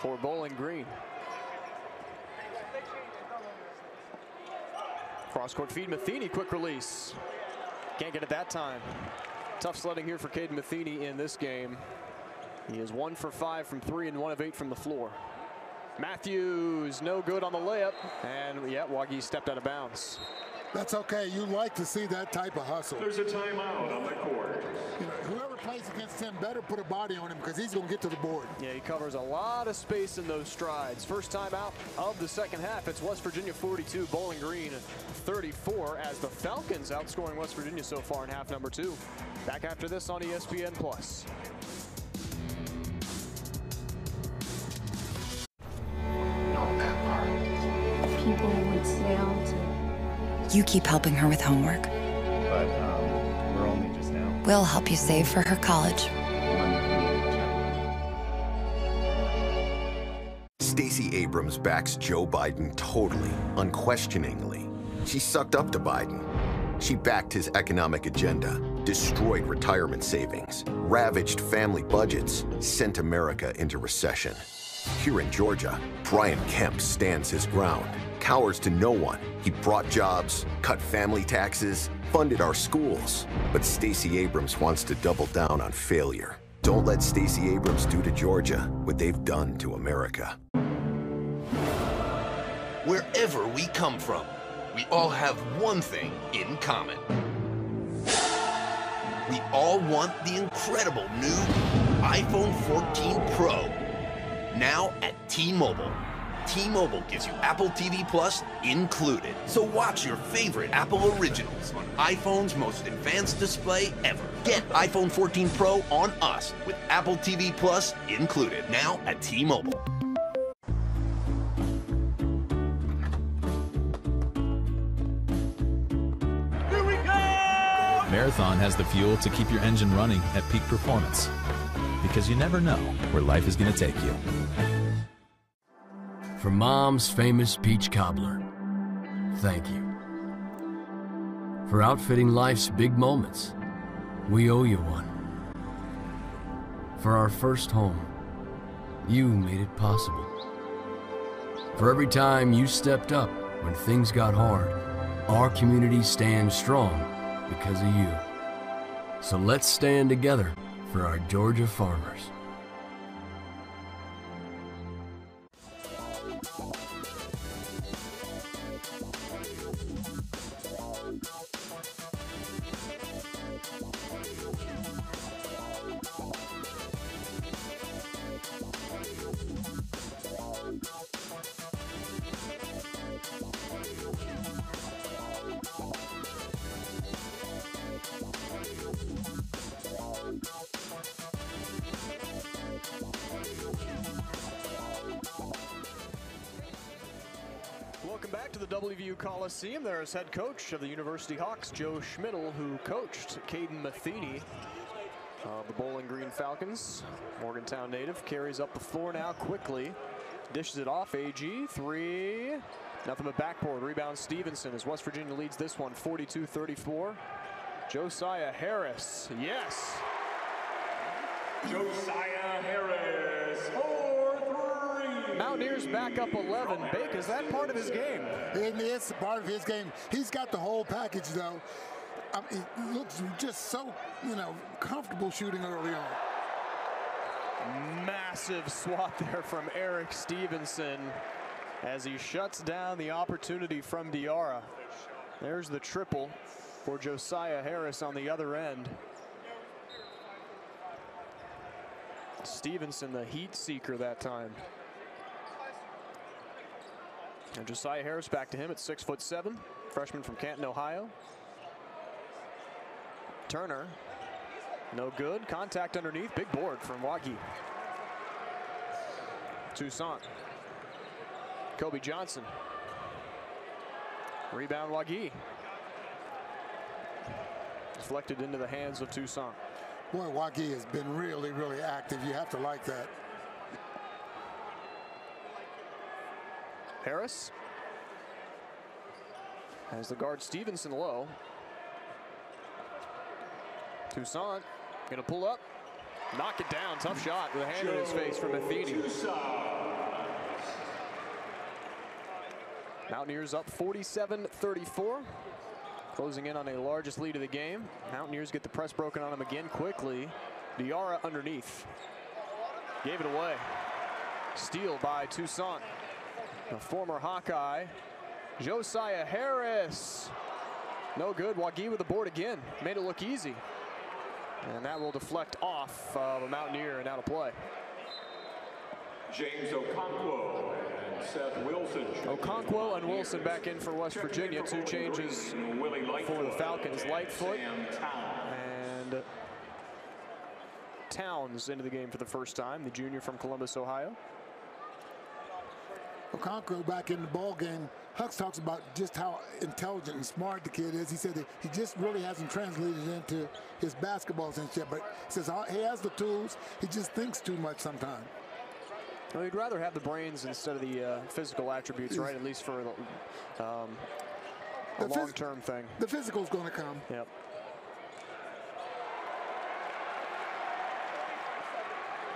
for Bowling Green. Cross court feed, Metheny, quick release. Can't get it that time. Tough sledding here for Kaden Metheny in this game. He is one for five from three and one of eight from the floor. Matthews, no good on the layup. And yeah, Wague stepped out of bounds. That's okay. You like to see that type of hustle. There's a timeout on the court. You know, whoever plays against him better put a body on him because he's going to get to the board. Yeah, he covers a lot of space in those strides. First time out of the second half. It's West Virginia 42, Bowling Green 34 as the Falcons outscoring West Virginia so far in half number two. Back after this on E ESPN Plus. You keep helping her with homework. but um, we're only just now. We'll help you save for her college. Stacey Abrams backs Joe Biden totally, unquestioningly. She sucked up to Biden. She backed his economic agenda, destroyed retirement savings, ravaged family budgets, sent America into recession. Here in Georgia, Brian Kemp stands his ground, cowers to no one. He brought jobs, cut family taxes, funded our schools. But Stacey Abrams wants to double down on failure. Don't let Stacey Abrams do to Georgia what they've done to America. Wherever we come from, we all have one thing in common. We all want the incredible new iPhone 14 Pro. Now at T-Mobile. T-Mobile gives you Apple TV Plus included. So watch your favorite Apple originals on iPhone's most advanced display ever. Get iPhone 14 Pro on us with Apple TV Plus included. Now at T-Mobile. Here we go! Marathon has the fuel to keep your engine running at peak performance. Because you never know where life is going to take you. For mom's famous peach cobbler, thank you. For outfitting life's big moments, we owe you one. For our first home, you made it possible. For every time you stepped up when things got hard, our community stands strong because of you. So let's stand together for our Georgia farmers. Head coach of the University Hawks, Joe Schmidl, who coached Kaden Metheny of the Bowling Green Falcons. Morgantown native carries up the floor now quickly. Dishes it off. Agee, three. Nothing but backboard. Rebound Stevenson as West Virginia leads this one 42-34. Josiah Harris, yes. Josiah Harris three. Mountaineers back up 11. Bake, is that part of his game? It is part of his game. He's got the whole package, though. I mean, he looks just so, you know, comfortable shooting early on. Massive swat there from Erik Stevenson as he shuts down the opportunity from Diarra. There's the triple for Josiah Harris on the other end. Stevenson, the heat seeker that time. And Josiah Harris back to him at six foot seven, freshman from Canton, Ohio. Turner, no good. Contact underneath, big board from Wague. Toussaint. Kobe Johnson. Rebound Wague. Deflected into the hands of Toussaint. Boy, Wague has been really, really active. You have to like that. Harris. Has the guard Stevenson low. Toussaint gonna pull up, knock it down. Tough shot with a hand in his face from Metheny. Mountaineers up 47-34. Closing in on a largest lead of the game. Mountaineers get the press broken on them again quickly. Diarra underneath. Gave it away. Steal by Toussaint. The former Hawkeye. Josiah Harris. No good. Wague with the board again. Made it look easy. And that will deflect off of a Mountaineer and out of play. James Okonkwo and Seth Wilson. Okonkwo and Wilson back in for West Virginia. Two changes for the Falcons. Lightfoot and Towns into the game for the first time, the junior from Columbus, Ohio. Okonkwo back in the ball game. Hugs talks about just how intelligent and smart the kid is. He said that he just really hasn't translated into his basketball sense yet, but he says he has the tools. He just thinks too much sometimes. Well, you'd rather have the brains instead of the uh, physical attributes, right? At least for um, a long-term thing. The physical's going to come. Yep.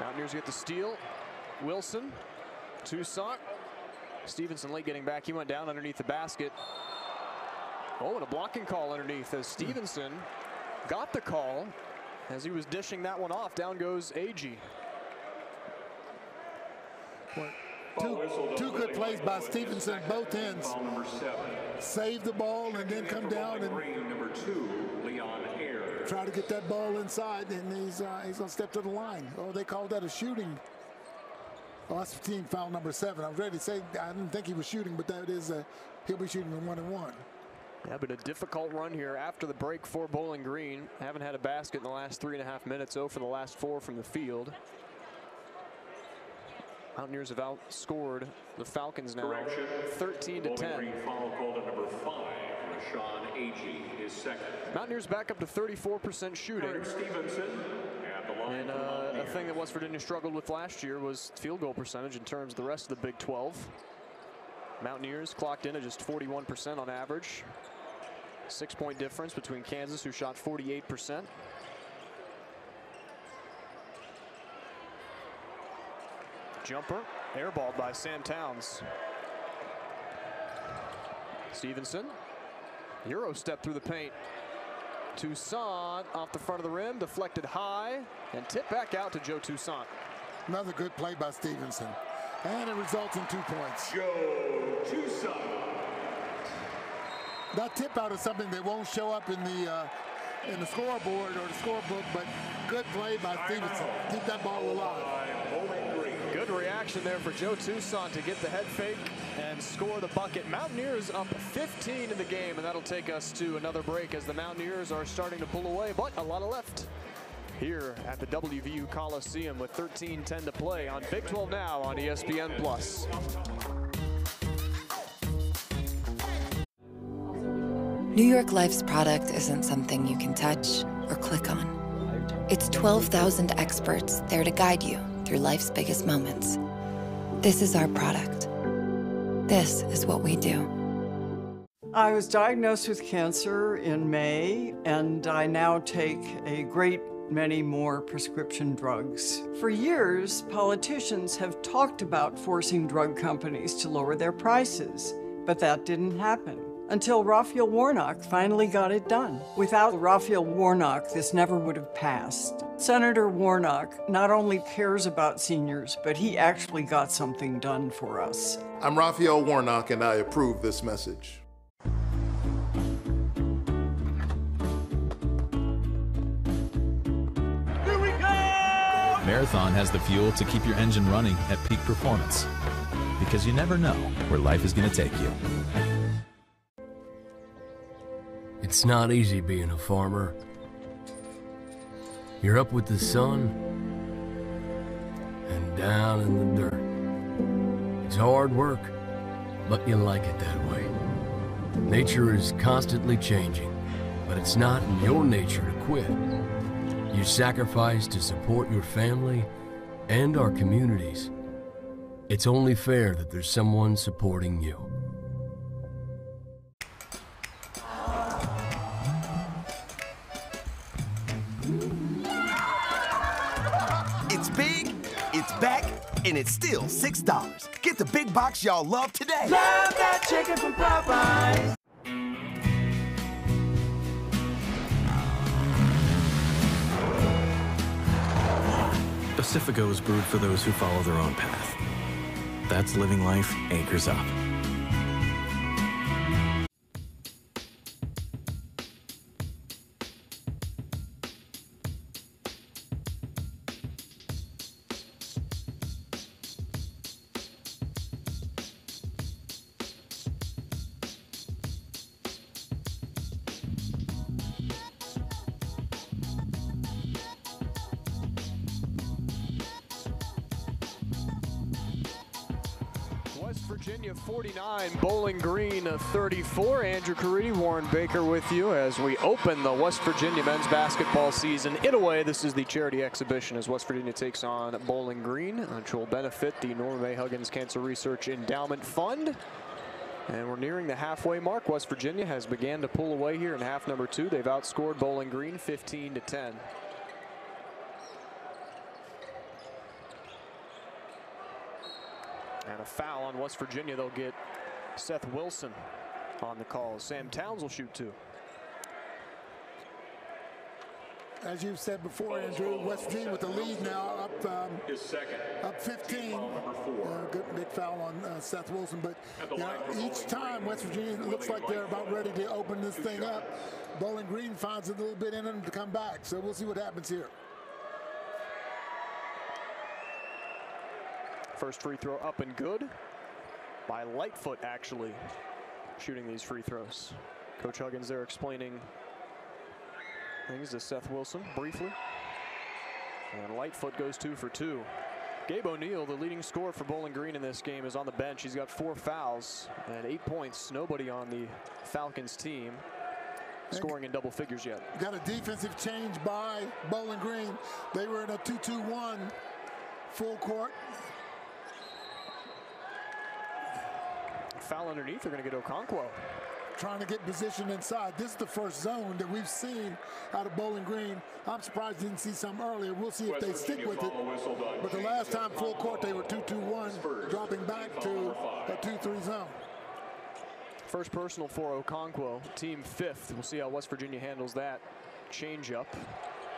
Mountaineers get the steal. Wilson, Toussaint. Stevenson late getting back. He went down underneath the basket. Oh, and a blocking call underneath as Stevenson got the call as he was dishing that one off. Down goes Agee. Two, two good plays by Stevenson, both ends. Save the ball and then come down and try to get that ball inside, and he's uh, he's gonna step to the line. Oh, they called that a shooting. Oh, that's team foul number seven. I was ready to say I didn't think he was shooting, but that is a, he'll be shooting a one and one. Yeah, but a difficult run here after the break for Bowling Green. Haven't had a basket in the last three and a half minutes. Oh, for the last four from the field. Mountaineers have outscored the Falcons now, Correction. 13 to 10. Green foul called on number five. Rashaun Agee is second. Mountaineers back up to 34% shooting. Erik Stevenson at the line. And uh, a thing that West Virginia struggled with last year was field goal percentage in terms of the rest of the Big 12. Mountaineers clocked in at just 41% on average. Six point difference between Kansas, who shot 48%. Jumper, airballed by Sam Towns. Stevenson, Euro step through the paint. Toussaint off the front of the rim, deflected high, and tipped back out to Joe Toussaint. Another good play by Stevenson. And it results in two points. Joe Toussaint. That tip out is something that won't show up in the uh, in the scoreboard or the scorebook, but good play by Stevenson. Keep that ball alive. Good reaction there for Joe Toussaint to get the head fake and score the bucket. Mountaineers up 15 in the game, and that'll take us to another break as the Mountaineers are starting to pull away, but a lot of left here at the WVU Coliseum with 13-10 to play on Big 12 Now on ESPN+. Plus. New York Life's product isn't something you can touch or click on. It's 12,000 experts there to guide you through life's biggest moments. This is our product. This is what we do. I was diagnosed with cancer in May, and I now take a great many more prescription drugs. For years, politicians have talked about forcing drug companies to lower their prices, but that didn't happen until Raphael Warnock finally got it done. Without Raphael Warnock, this never would have passed. Senator Warnock not only cares about seniors, but he actually got something done for us. I'm Raphael Warnock, and I approve this message. Marathon has the fuel to keep your engine running at peak performance. Because you never know where life is going to take you. It's not easy being a farmer. You're up with the sun and down in the dirt. It's hard work, but you like it that way. Nature is constantly changing, but it's not in your nature to quit. You sacrifice to support your family and our communities. It's only fair that there's someone supporting you. Back, and it's still $6. Get the big box y'all love today. Love that chicken from Popeyes. Pacifico is brewed for those who follow their own path. That's living life acres up. Andrew Caridi, Warren Baker with you as we open the West Virginia men's basketball season. In a way, this is the charity exhibition as West Virginia takes on Bowling Green, which will benefit the Norma Mae Huggins Cancer Research Endowment Fund. And we're nearing the halfway mark. West Virginia has began to pull away here in half number two. They've outscored Bowling Green 15 to 10. And a foul on West Virginia. They'll get Seth Wilson on the call. Sam Towns will shoot two. As you've said before, Andrew, West Virginia with the lead now, up um, up 15. Uh, good big foul on uh, Seth Wilson, but you know, each time West Virginia looks like they're about ready to open this thing up, Bowling Green finds a little bit in them to come back. So we'll see what happens here. First free throw up and good by Lightfoot, actually, shooting these free throws. Coach Huggins there explaining things to Seth Wilson briefly. And Lightfoot goes two for two. Gabe O'Neal, the leading scorer for Bowling Green in this game, is on the bench. He's got four fouls and eight points. Nobody on the Falcons team scoring in double figures yet. Got a defensive change by Bowling Green. They were in a 2-2-1 full court. Foul underneath, they're going to get Okonkwo. Trying to get position inside. This is the first zone that we've seen out of Bowling Green. I'm surprised didn't see some earlier. We'll see if they stick with it. But the last time full court, they were 2-2-1, dropping back to a 2-3 zone. First personal for Okonkwo, team fifth. We'll see how West Virginia handles that change up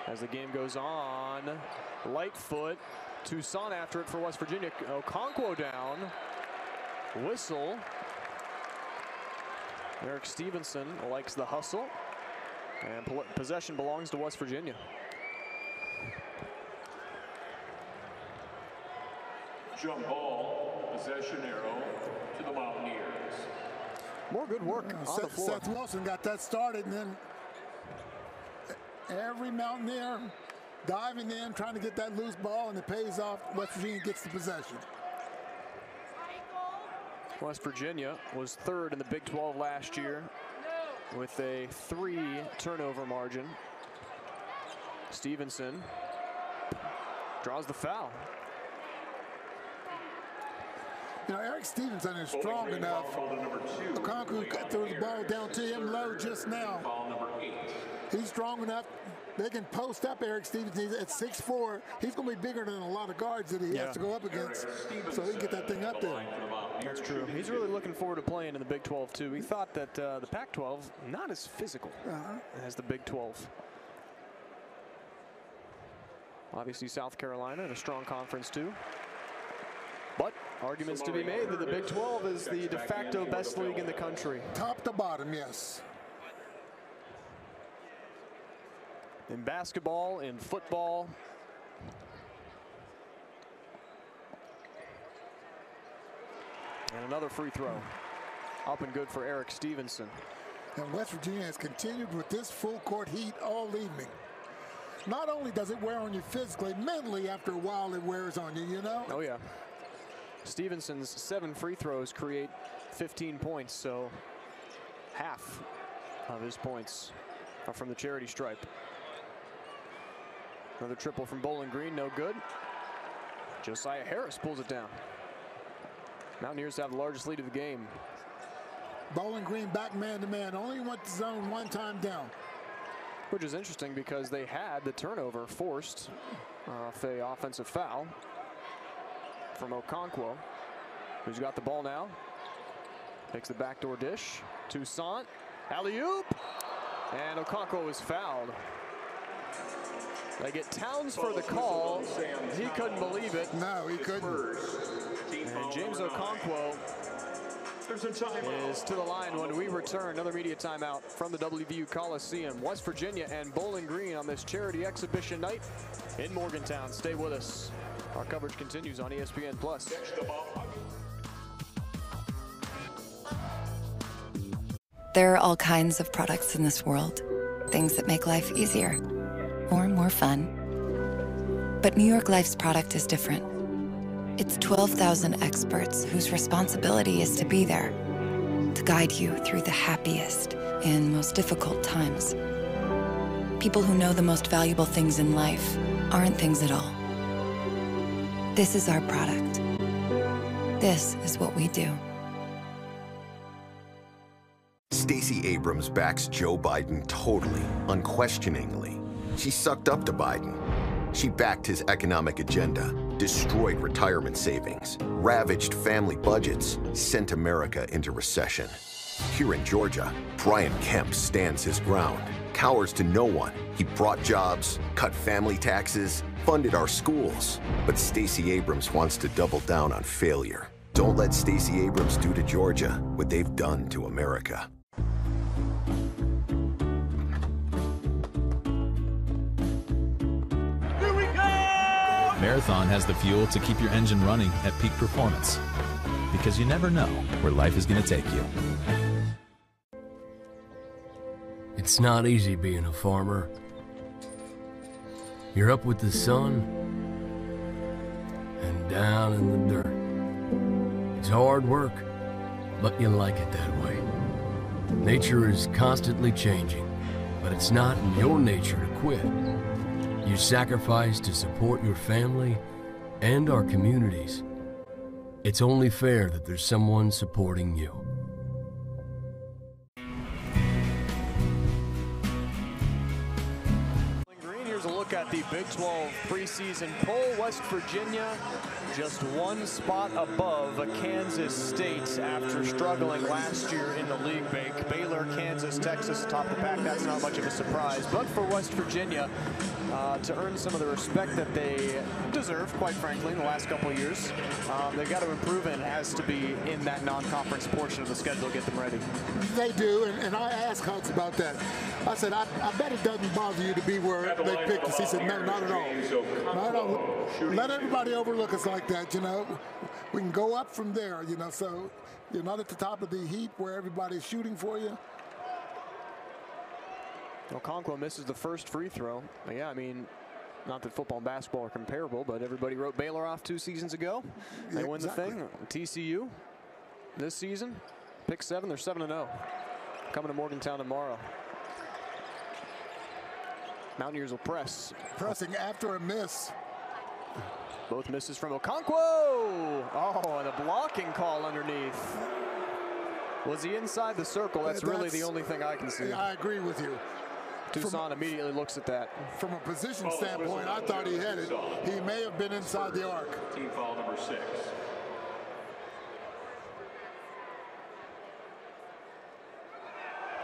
as the game goes on. Lightfoot, Toussaint after it for West Virginia. Okonkwo down. Whistle. Erik Stevenson likes the hustle. And possession belongs to West Virginia. Jump ball, possession arrow to the Mountaineers. More good work uh, on Seth, the floor. Seth Wilson got that started, and then every Mountaineer diving in, trying to get that loose ball, and it pays off. West Virginia gets the possession. West Virginia was third in the Big 12 last year with a three turnover margin. Stevenson draws the foul. You know, Erik Stevenson is strong enough. Okonkwo threw the ball down to him low just now. He's strong enough. They can post up Erik Stevenson. He's at 6'4". He's going to be bigger than a lot of guards that he Yeah. has to go up against. So he can get that thing up there. That's true. He's really looking forward to playing in the Big 12 too. He thought that uh, the Pac-12 not as physical as the Big 12. Obviously, South Carolina in a strong conference too. But arguments to be made that the Big 12 is the de facto best league in the country. Top to bottom, yes. In basketball, in football. And another free throw. Up and good for Erik Stevenson. And West Virginia has continued with this full court heat all evening. Not only does it wear on you physically, mentally after a while it wears on you, you know? Oh, yeah. Stevenson's seven free throws create 15 points, so half of his points are from the charity stripe. Another triple from Bowling Green, no good. Josiah Harris pulls it down. Mountaineers have the largest lead of the game. Bowling Green back man to man. Only went to zone one time down. Which is interesting because they had the turnover forced uh, off a offensive foul from Okonkwo, who's got the ball now. Takes the backdoor dish. Toussaint. Alley-oop. And Okonkwo is fouled. They get Towns for the call. He couldn't believe it. No, he couldn't. And James Okonkwo is to the line when we return. Another media timeout from the WVU Coliseum. West Virginia and Bowling Green on this charity exhibition night in Morgantown. Stay with us. Our coverage continues on ESPN Plus. There are all kinds of products in this world. Things that make life easier or more fun. But New York Life's product is different. It's 12,000 experts whose responsibility is to be there, to guide you through the happiest and most difficult times. People who know the most valuable things in life aren't things at all. This is our product. This is what we do. Stacey Abrams backs Joe Biden totally, unquestioningly. She sucked up to Biden. She backed his economic agenda, destroyed retirement savings, ravaged family budgets, sent America into recession. Here in Georgia, Brian Kemp stands his ground, cowers to no one. He brought jobs, cut family taxes, funded our schools. But Stacey Abrams wants to double down on failure. Don't let Stacey Abrams do to Georgia what they've done to America. Marathon has the fuel to keep your engine running at peak performance. Because you never know where life is going to take you. It's not easy being a farmer. You're up with the sun and down in the dirt. It's hard work, but you like it that way. Nature is constantly changing, but it's not in your nature to quit. You sacrifice to support your family and our communities. It's only fair that there's someone supporting you. Big 12 preseason poll. West Virginia just one spot above Kansas State after struggling last year in the league bank. Baylor, Kansas, Texas atop the pack. That's not much of a surprise. But for West Virginia, uh, to earn some of the respect that they deserve, quite frankly, in the last couple of years, um, they've got to improve, and it has to be in that non-conference portion of the schedule to get them ready. They do, and, and I asked Hugs about that. I said, I, I, bet it doesn't bother you to be where they picked us. He said, no, not at all. Not at all. Let everybody overlook us like that, you know. We can go up from there, you know, so you're not at the top of the heap where everybody's shooting for you. Okonkwo misses the first free throw. Yeah, I mean, not that football and basketball are comparable, but everybody wrote Baylor off two seasons ago. They yeah, win exactly. the thing. TCU this season, pick seven, they're 7 0. Coming to Morgantown tomorrow. Mountaineers will press. Pressing after a miss. Both misses from Okonkwo. Oh, and a blocking call underneath. Was he inside the circle? That's, That's really the only thing I can see. I agree with you. Toussaint from, immediately looks at that. From a position standpoint, I thought he had it. He may have been inside the arc. Team foul number six.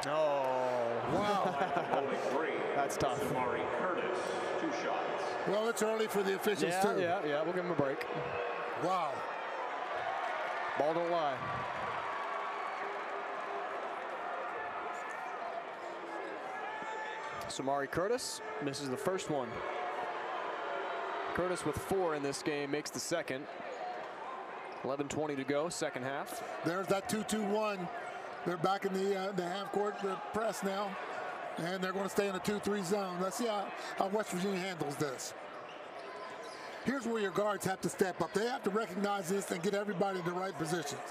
Oh. Wow. That's tough. Samari Curtis, two shots. Well, it's early for the officials, yeah, too. Yeah, yeah, we'll give him a break. Wow. Ball don't lie. Samari Curtis misses the first one. Curtis with four in this game makes the second. 11:20 to go, second half. There's that 2-2-1. They're back in the uh, the half court press now, and they're going to stay in a 2-3 zone. Let's see how, how West Virginia handles this. Here's where your guards have to step up. They have to recognize this and get everybody in the right positions.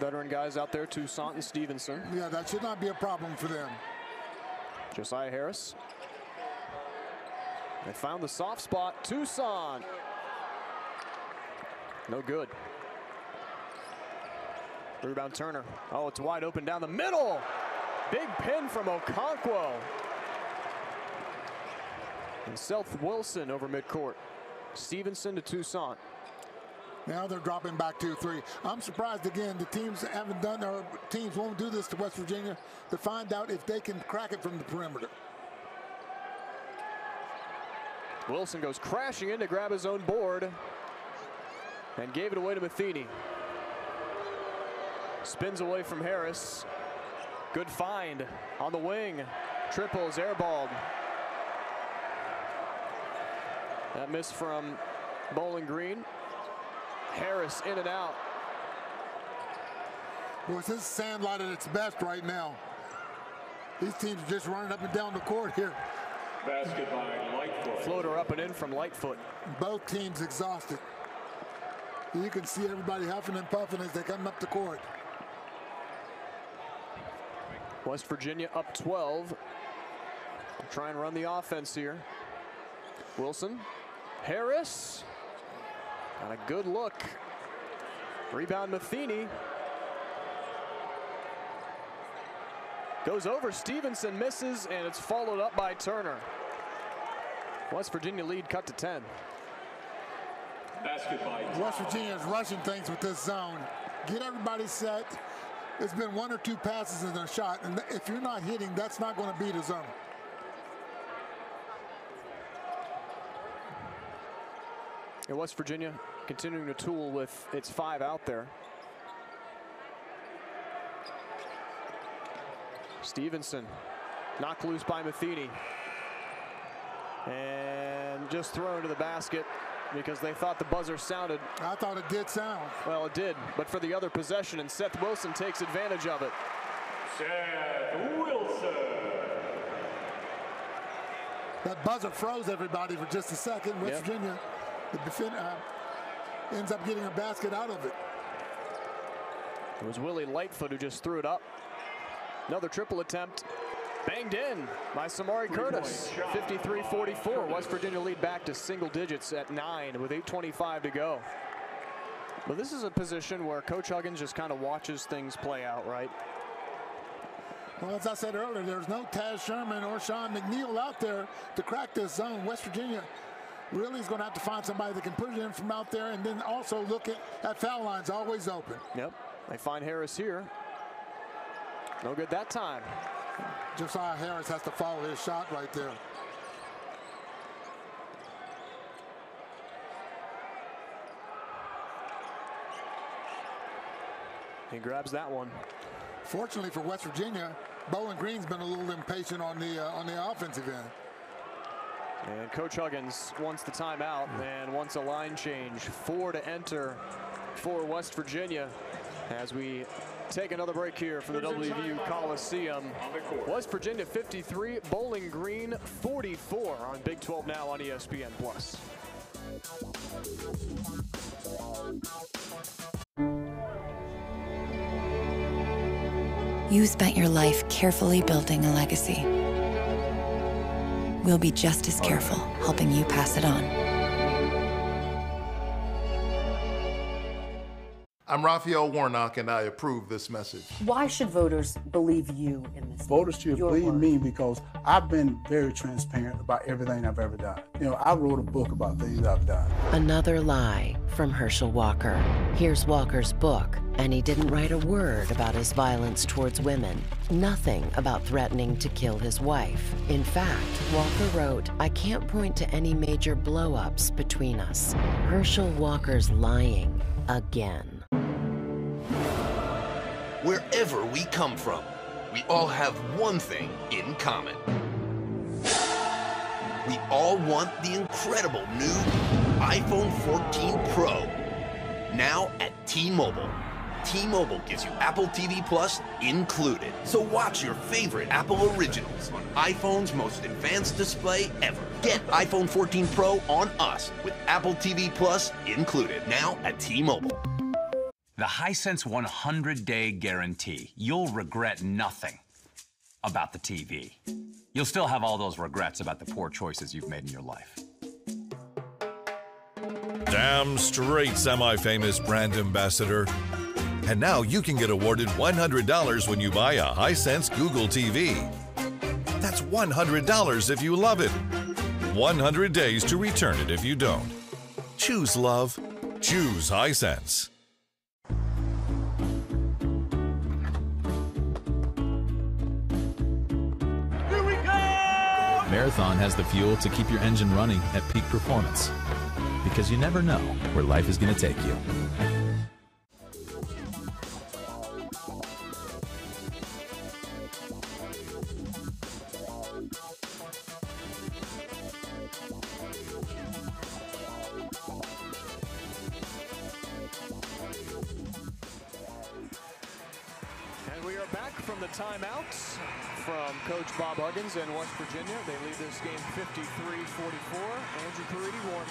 Veteran guys out there, Toussaint and Stevenson. Yeah, that should not be a problem for them. Josiah Harris. They found the soft spot. Toussaint. No good. Rebound Turner. Oh, it's wide open down the middle. Big pin from Okonkwo. And Seth Wilson over midcourt. Stevenson to Toussaint. Now they're dropping back 2-3. I'm surprised again the teams haven't done or teams won't do this to West Virginia to find out if they can crack it from the perimeter. Wilson goes crashing in to grab his own board and gave it away to Metheny. Spins away from Harris. Good find on the wing. Triples, airballed. That miss from Bowling Green. Harris in and out. Boy, this is Sandlot at its best right now. These teams are just running up and down the court here. Basket by Lightfoot. Floater up and in from Lightfoot. Both teams exhausted. You can see everybody huffing and puffing as they come up the court. West Virginia up 12. Try and run the offense here. Wilson, Harris, got a good look. Rebound Metheny. Goes over, Stevenson misses, and it's followed up by Turner. West Virginia lead cut to 10. Basket by West Virginia is rushing things with this zone. Get everybody set. It's been one or two passes in their shot, and if you're not hitting, that's not going to beat a zone. And West Virginia continuing to tool with its five out there. Stevenson knocked loose by Metheny. And just thrown to the basket because they thought the buzzer sounded. I thought it did sound. Well, it did, but for the other possession, and Seth Wilson takes advantage of it. Seth Wilson. That buzzer froze everybody for just a second. West Yep. Virginia the defend, uh, ends up getting a basket out of it. It was Willie Lightfoot who just threw it up. Another triple attempt. Banged in by Samari Curtis. 53-44. West Virginia lead back to single digits at nine with 8.25 to go. But this is a position where Coach Huggins just kind of watches things play out, right? Well, as I said earlier, there's no Taz Sherman or Sean McNeil out there to crack this zone. West Virginia really is going to have to find somebody that can put it in from out there and then also look at, at foul lines always open. Yep. They find Harris here. No good that time. Josiah Harris has to follow his shot right there. He grabs that one. Fortunately for West Virginia, Bowling Green's been a little impatient on the uh, on the offensive end. And Coach Huggins wants the timeout and wants a line change. Four to enter for West Virginia as we take another break here from the WVU Coliseum. West Virginia 53, Bowling Green 44 on Big 12 now on ESPN Plus. You spent your life carefully building a legacy. We'll be just as careful helping you pass it on. I'm Raphael Warnock, and I approve this message. Why should voters believe you in this? Voters should Your believe word. me because I've been very transparent about everything I've ever done. You know, I wrote a book about things I've done. Another lie from Herschel Walker. Here's Walker's book, and he didn't write a word about his violence towards women. Nothing about threatening to kill his wife. In fact, Walker wrote, I can't point to any major blow-ups between us. Herschel Walker's lying again. Wherever we come from, we all have one thing in common. We all want the incredible new iPhone 14 Pro. Now at T-Mobile. T-Mobile gives you Apple TV Plus included. So watch your favorite Apple originals on iPhone's most advanced display ever. Get iPhone 14 Pro on us with Apple TV Plus included. Now at T-Mobile. The Hisense 100 day guarantee. You'll regret nothing about the TV. You'll still have all those regrets about the poor choices you've made in your life. Damn straight, semi famous brand ambassador. And now you can get awarded $100 when you buy a Hisense Google TV. That's $100 if you love it. 100 days to return it if you don't. Choose love. Choose Hisense. Marathon has the fuel to keep your engine running at peak performance. Because you never know where life is going to take you.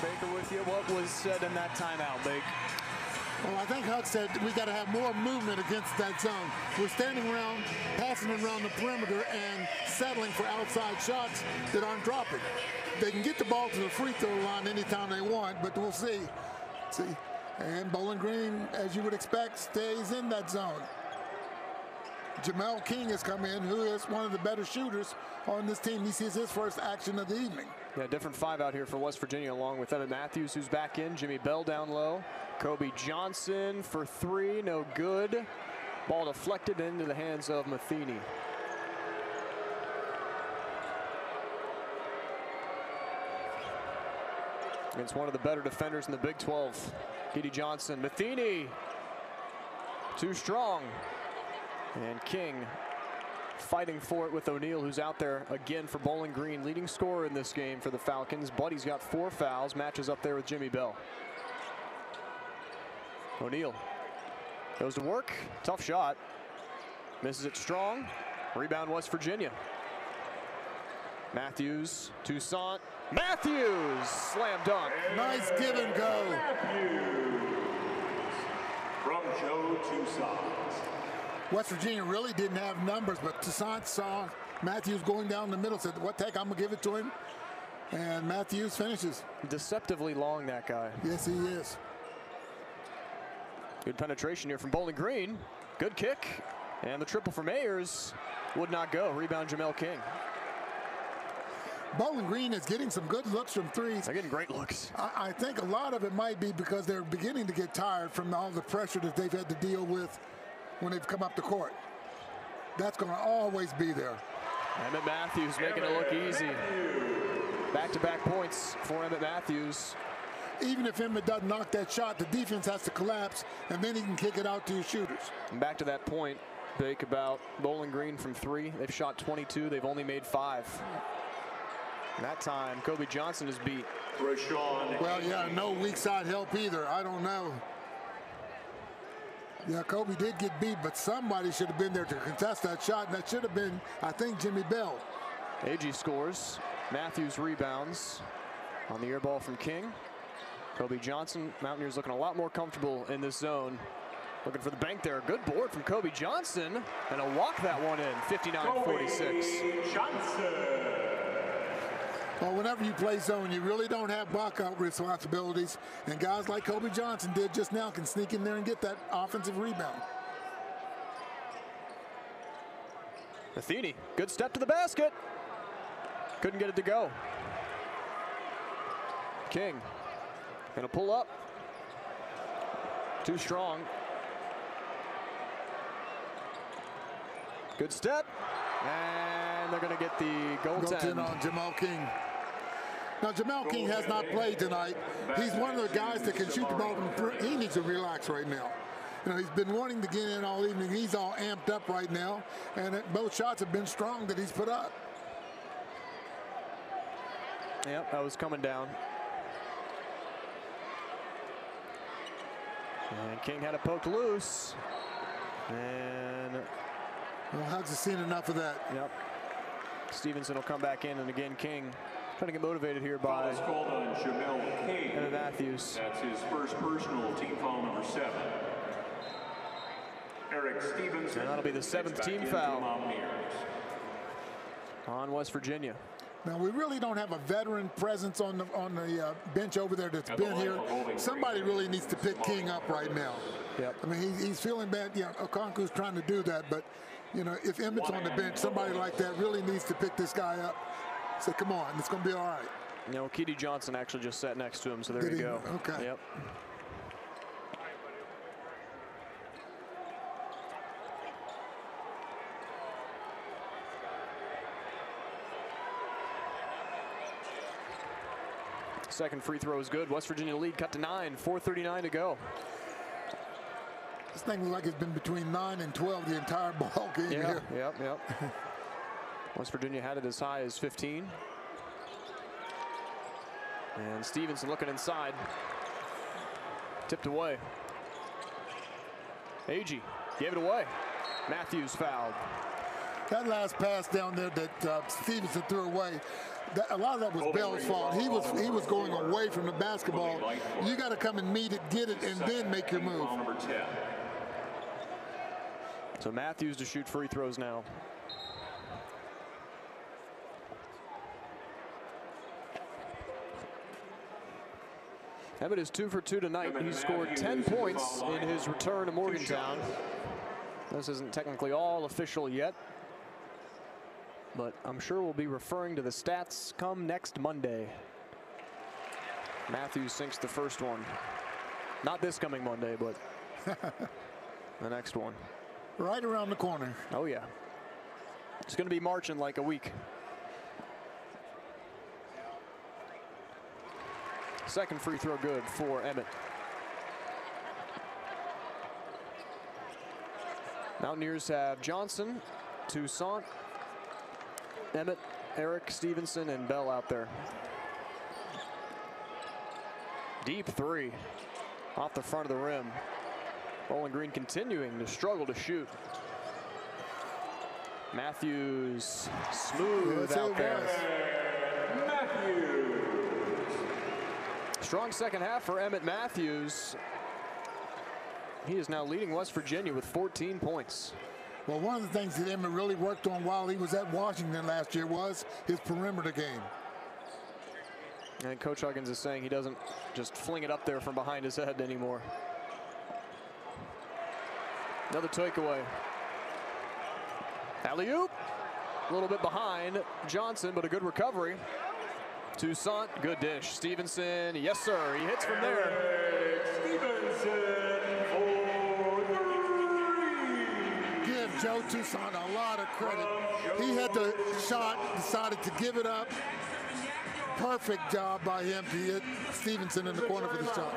Baker with you. What was said in that timeout, Bake? Well, I think Hugs said we got to have more movement against that zone. We're standing around, passing around the perimeter, and settling for outside shots that aren't dropping. They can get the ball to the free throw line anytime they want, but we'll see. See, and Bowling Green, as you would expect, stays in that zone. Jamel King has come in, who is one of the better shooters on this team. He sees his first action of the evening. Yeah, different five out here for West Virginia, along with Emmitt Matthews, who's back in. Jimmy Bell down low. Kobe Johnson for three, no good. Ball deflected into the hands of Metheny. Against one of the better defenders in the Big 12. Keedy Johnson, Metheny, too strong. And King fighting for it with O'Neal, who's out there again for Bowling Green, leading scorer in this game for the Falcons. Buddy's got four fouls, matches up there with Jimmy Bell. O'Neal goes to work, tough shot, misses it strong. Rebound West Virginia. Matthews, Toussaint, Matthews, slam dunk. Nice give and go. Matthews From Joe Toussaint. West Virginia really didn't have numbers, but Toussaint saw Matthews going down the middle, said, what heck, I'm going to give it to him. And Matthews finishes. Deceptively long, that guy. Yes, he is. Good penetration here from Bowling Green. Good kick. And the triple from Ayers would not go. Rebound Jamel King. Bowling Green is getting some good looks from threes. They're getting great looks. I, I think a lot of it might be because they're beginning to get tired from all the pressure that they've had to deal with when they've come up the court. That's going to always be there. Emmitt Matthews making it look easy. Back-to-back -back points for Emmitt Matthews. Even if Emmitt doesn't knock that shot, the defense has to collapse, and then he can kick it out to his shooters. And back to that point, Bake, about Bowling Green from three. They've shot 22. They've only made five. And that time, Kobe Johnson is beat. Rashaun. Well, yeah, no weak side help either. I don't know. Yeah, Kobe did get beat, but somebody should have been there to contest that shot, and that should have been, I think, Jimmy Bell. Agee scores. Matthews rebounds on the air ball from King. Kobe Johnson, Mountaineers looking a lot more comfortable in this zone. Looking for the bank there. Good board from Kobe Johnson. And a walk that one in, 59-46. Johnson. Well, whenever you play zone, you really don't have blockout responsibilities. And guys like Kobe Johnson did just now can sneak in there and get that offensive rebound. Metheny, good step to the basket. Couldn't get it to go. King, gonna pull up. Too strong. Good step. And they're going to get the goaltend. on Jamel King. Now, Jamel King has not played tonight. He's one of the guys that can shoot the ball from. He needs to relax right now. You know, he's been wanting to get in all evening. He's all amped up right now. And both shots have been strong that he's put up. Yep, that was coming down. And King had it poke loose. And well, Hugs has seen enough of that. Yep. Stevenson will come back in, and again, King trying to get motivated here by called on Jamel King. Emmitt Matthews. That's his first personal team foul number seven. Erik Stevenson. And that'll be the seventh team foul on West Virginia. Now we really don't have a veteran presence on the on the uh, bench over there that's been here. Somebody really needs to pick King up right now. Yep. I mean, he, he's feeling bad. Yeah, Okonkwo's trying to do that, but you know, if Emmitt's on the bench, somebody like that really needs to pick this guy up. Say, come on, it's going to be all right. You know, Keedy Johnson actually just sat next to him, so there Did you he? go. Okay. Yep. Second free throw is good. West Virginia lead cut to nine. 4.39 to go. This thing looks like it's been between 9 and 12 the entire ball game Yeah, here. yep, yep. <laughs> West Virginia had it as high as 15. And Stevenson looking inside. Tipped away. Agee gave it away. Matthews fouled. That last pass down there that uh, Stevenson threw away, that, a lot of that was Bell's fault. He was he was going away from the basketball. You got to come and meet it, get it, and then make your move. So Matthews to shoot free throws now. Emmitt is two for two tonight. He scored 10 points in his return to Morgantown. This isn't technically all official yet, but I'm sure we'll be referring to the stats come next Monday. Matthews sinks the first one. Not this coming Monday, but <laughs> the next one. Right around the corner. Oh, yeah. It's going to be marching like a week. Second free throw good for Emmitt. Mountaineers have Johnson, Toussaint, Emmitt, Erik, Stevenson, and Bell out there. Deep three off the front of the rim. Bowling Green continuing to struggle to shoot. Matthews smooth out there. was. Strong second half for Emmitt Matthews. He is now leading West Virginia with 14 points. Well, one of the things that Emmitt really worked on while he was at Washington last year was his perimeter game. And Coach Huggins is saying he doesn't just fling it up there from behind his head anymore. Another takeaway. Alley-oop. A little bit behind Johnson, but a good recovery. Toussaint, good dish. Stevenson, yes sir, he hits from there. Give Joe Toussaint a lot of credit. He had the shot, decided to give it up. Perfect job by him to hit Stevenson in the corner for the shot.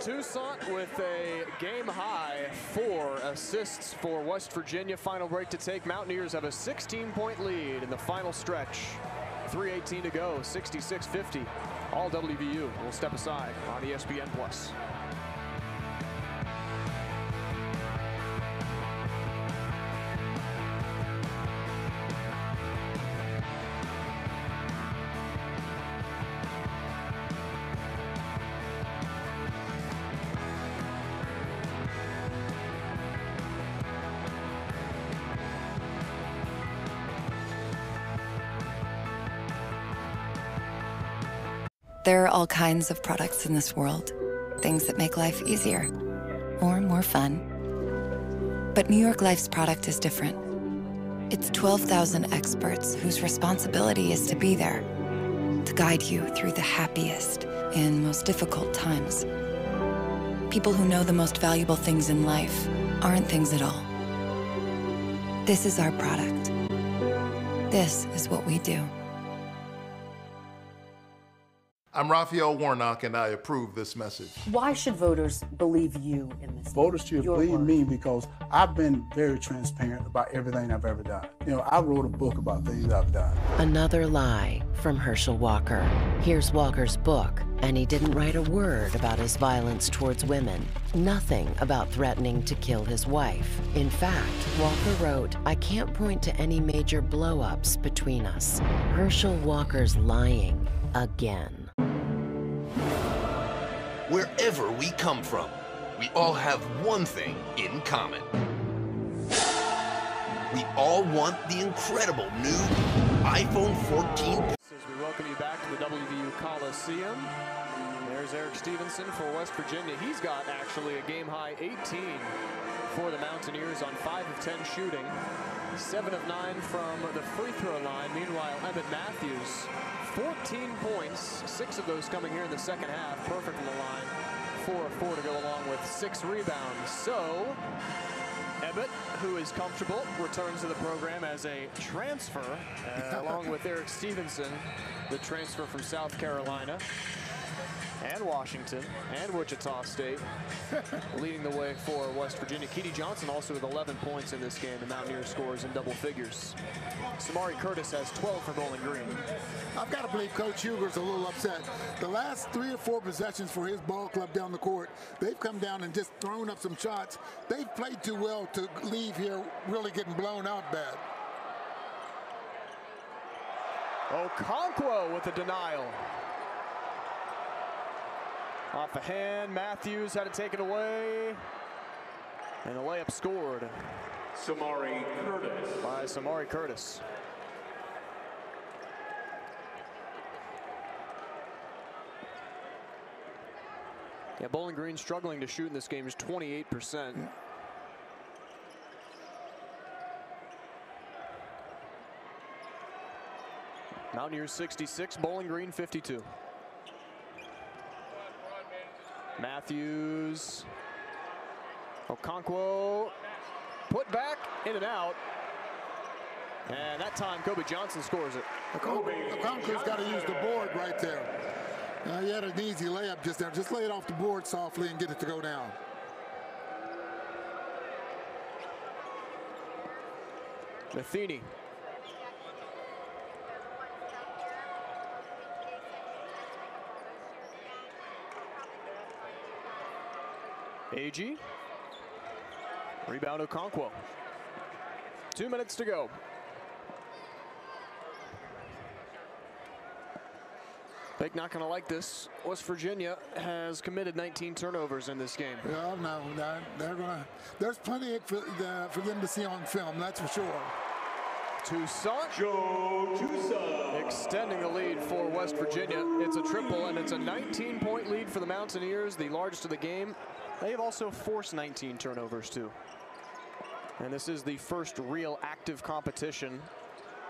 Toussaint with a game high four assists for West Virginia. Final break to take. Mountaineers have a 16 point lead in the final stretch. 3.18 to go, 66-50. All WVU will step aside on ESPN Plus. There are all kinds of products in this world, things that make life easier or more fun. But New York Life's product is different. It's 12,000 experts whose responsibility is to be there, to guide you through the happiest and most difficult times. People who know the most valuable things in life aren't things at all. This is our product. This is what we do. I'm Raphael Warnock, and I approve this message. Why should voters believe you in this? Voters should Your believe word. me because I've been very transparent about everything I've ever done. You know, I wrote a book about things I've done. Another lie from Herschel Walker. Here's Walker's book, and he didn't write a word about his violence towards women. Nothing about threatening to kill his wife. In fact, Walker wrote, I can't point to any major blow ups between us. Herschel Walker's lying again. Wherever we come from, we all have one thing in common. We all want the incredible new iPhone 14 As we welcome you back to the WVU Coliseum. There's Erik Stevenson for West Virginia. He's got actually a game high 18 for the Mountaineers on 5 of 10 shooting. 7 of 9 from the free throw line. Meanwhile, Emmitt Matthews, 14 points, 6 of those coming here in the second half. Perfect from the line. 4 of 4 to go along with 6 rebounds. So, Emmitt, who is comfortable, returns to the program as a transfer, uh, <laughs> along with Erik Stevenson, the transfer from South Carolina and Washington and Wichita State <laughs> leading the way for West Virginia. Keedy Johnson also with 11 points in this game. The Mountaineers scores in double figures. Samari Curtis has 12 for Bowling Green. I've got to believe Coach Huger's a little upset. The last three or four possessions for his ball club down the court, they've come down and just thrown up some shots. They've played too well to leave here really getting blown out bad. Okonkwo with a denial. Off the hand, Matthews had to take it away. And the layup scored. Samari Curtis. By Samari Curtis. Yeah, Bowling Green struggling to shoot in this game is 28%. Yeah. Mountaineers 66, Bowling Green 52. Matthews. Okonkwo put back, in and out. And that time, Kobe Johnson scores it. Okonkwo's got to use the board right there. Uh, he had an easy layup just there. Just lay it off the board softly and get it to go down. Metheny Agee. Rebound Okonkwo. Two minutes to go. Big not going to like this. West Virginia has committed 19 turnovers in this game. Yeah, no, they're going to. There's plenty for, the, for them to see on film, that's for sure. Toussaint. Joe Toussaint. Extending the lead for West Virginia. It's a triple, and it's a 19-point lead for the Mountaineers, the largest of the game. They have also forced 19 turnovers too. And this is the first real active competition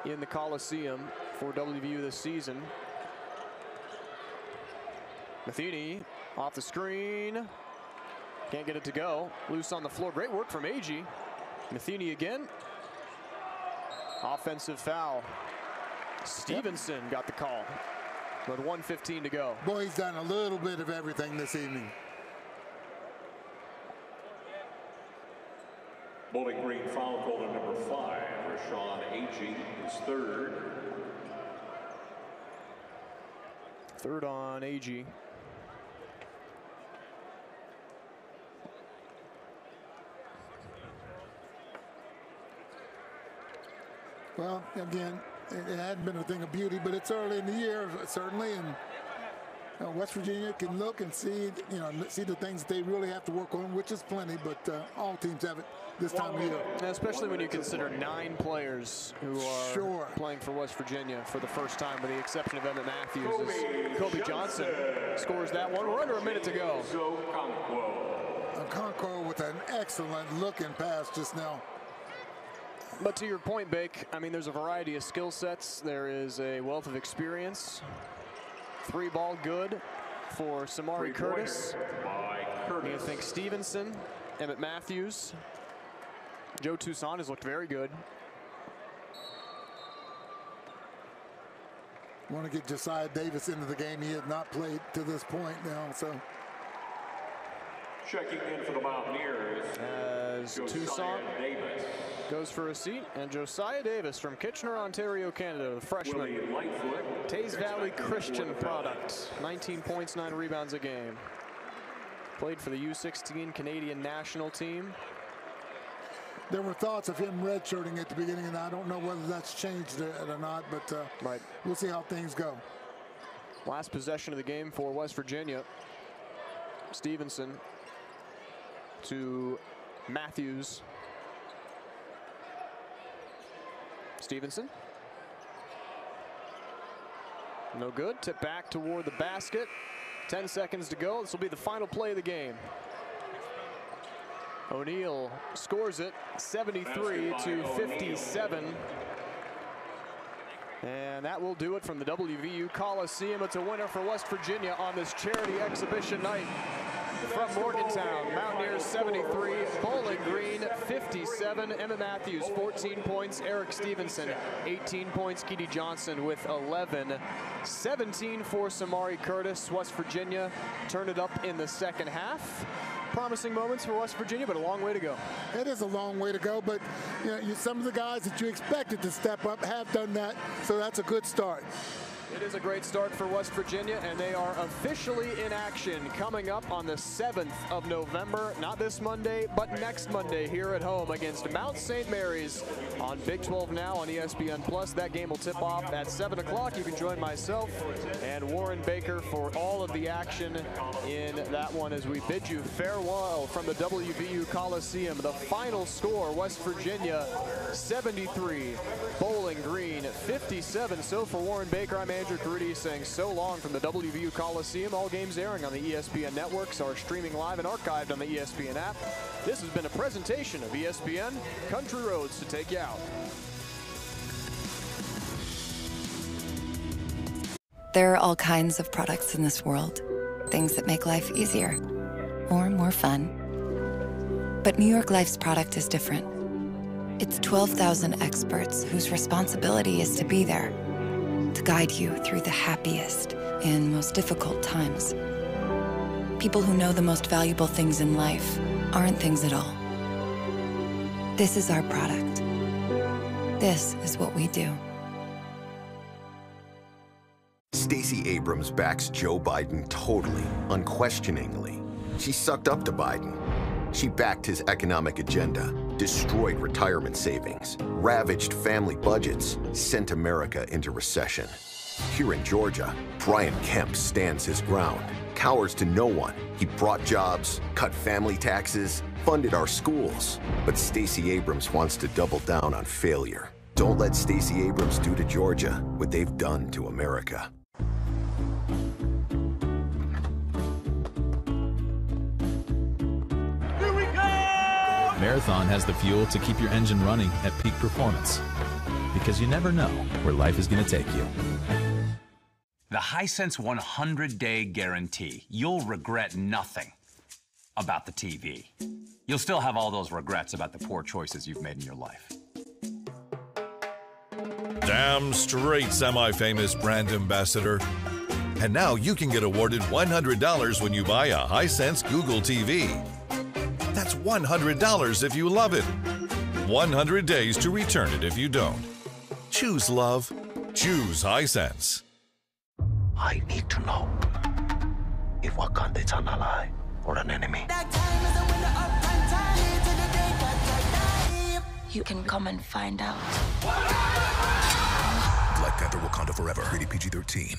in the Coliseum for WVU this season. Metheny off the screen. Can't get it to go. Loose on the floor. Great work from Agee. Metheny again. Offensive foul. Stevenson got the call. But 115 to go. Boy, he's done a little bit of everything this evening. Bowling Green foul called on number five, Rashaun Agee, his third. Third on Agee. Well, again, it hadn't been a thing of beauty, but it's early in the year, certainly, and know, West Virginia can look and see, you know, see the things that they really have to work on, which is plenty, but uh, all teams have it this time of year. Especially when you consider nine players who are sure. playing for West Virginia for the first time, with the exception of Emmitt Matthews. Kobe, Kobe Johnson scores that one. We're under a minute to go. Okonkwo with an excellent looking pass just now. But to your point, Bake, I mean, there's a variety of skill sets. There is a wealth of experience. Three ball good for Samari Curtis. Curtis. You think Stevenson, Emmitt Matthews, Joe Toussaint has looked very good. Want to get Josiah Davis into the game. He has not played to this point now, so. Checking in for the Mountaineers. As Toussaint Davis. goes for a seat, and Josiah Davis from Kitchener, Ontario, Canada, the freshman. Teays Valley Christian product. 19 points, 9 rebounds a game. Played for the U16 Canadian national team. There were thoughts of him redshirting at the beginning, and I don't know whether that's changed or not, but uh, right. we'll see how things go. Last possession of the game for West Virginia. Stevenson to Matthews. Stevenson. No good. Tip back toward the basket. 10 seconds to go. This will be the final play of the game. O'Neal scores it 73 to 57. And that will do it from the WVU Coliseum. It's a winner for West Virginia on this charity exhibition night. From Morgantown, Mountaineers 73, Bowling Green 57, Emma Matthews 14 points, Erik Stevenson 18 points, Keedy Johnson with 11, 17 for Samari Curtis. West Virginia turned it up in the second half promising moments for West Virginia, but a long way to go. It is a long way to go, but you know, you, some of the guys that you expected to step up have done that, so that's a good start. It is a great start for West Virginia, and they are officially in action coming up on the 7th of November. Not this Monday, but next Monday here at home against Mount St. Mary's on Big 12 Now on ESPN Plus. That game will tip off at 7 o'clock. You can join myself and Warren Baker for all of the action in that one as we bid you farewell from the WVU Coliseum. The final score, West Virginia 73, Bowling Green 57. So for Warren Baker, I'm Andrew Caridi saying so long from the WVU Coliseum. All games airing on the ESPN networks are streaming live and archived on the ESPN app. This has been a presentation of ESPN Country Roads to take you out. There are all kinds of products in this world. Things that make life easier or more fun. But New York Life's product is different. It's 12,000 experts whose responsibility is to be there to guide you through the happiest and most difficult times. People who know the most valuable things in life aren't things at all. This is our product. This is what we do. Stacey Abrams backs Joe Biden totally, unquestioningly. She sucked up to Biden. She backed his economic agenda, destroyed retirement savings, ravaged family budgets, sent America into recession. Here in Georgia, Brian Kemp stands his ground, cowers to no one. He brought jobs, cut family taxes, funded our schools. But Stacey Abrams wants to double down on failure. Don't let Stacey Abrams do to Georgia what they've done to America. Marathon has the fuel to keep your engine running at peak performance. Because you never know where life is going to take you. The Hisense 100 day guarantee. You'll regret nothing about the TV. You'll still have all those regrets about the poor choices you've made in your life. Damn straight semi famous brand ambassador. And now you can get awarded $100 when you buy a Hisense Google TV. That's $100 if you love it. 100 days to return it if you don't. Choose love. Choose Hisense. I need to know if Wakanda is an ally or an enemy. You can come and find out. Black Panther Wakanda Forever. Rated PG 13.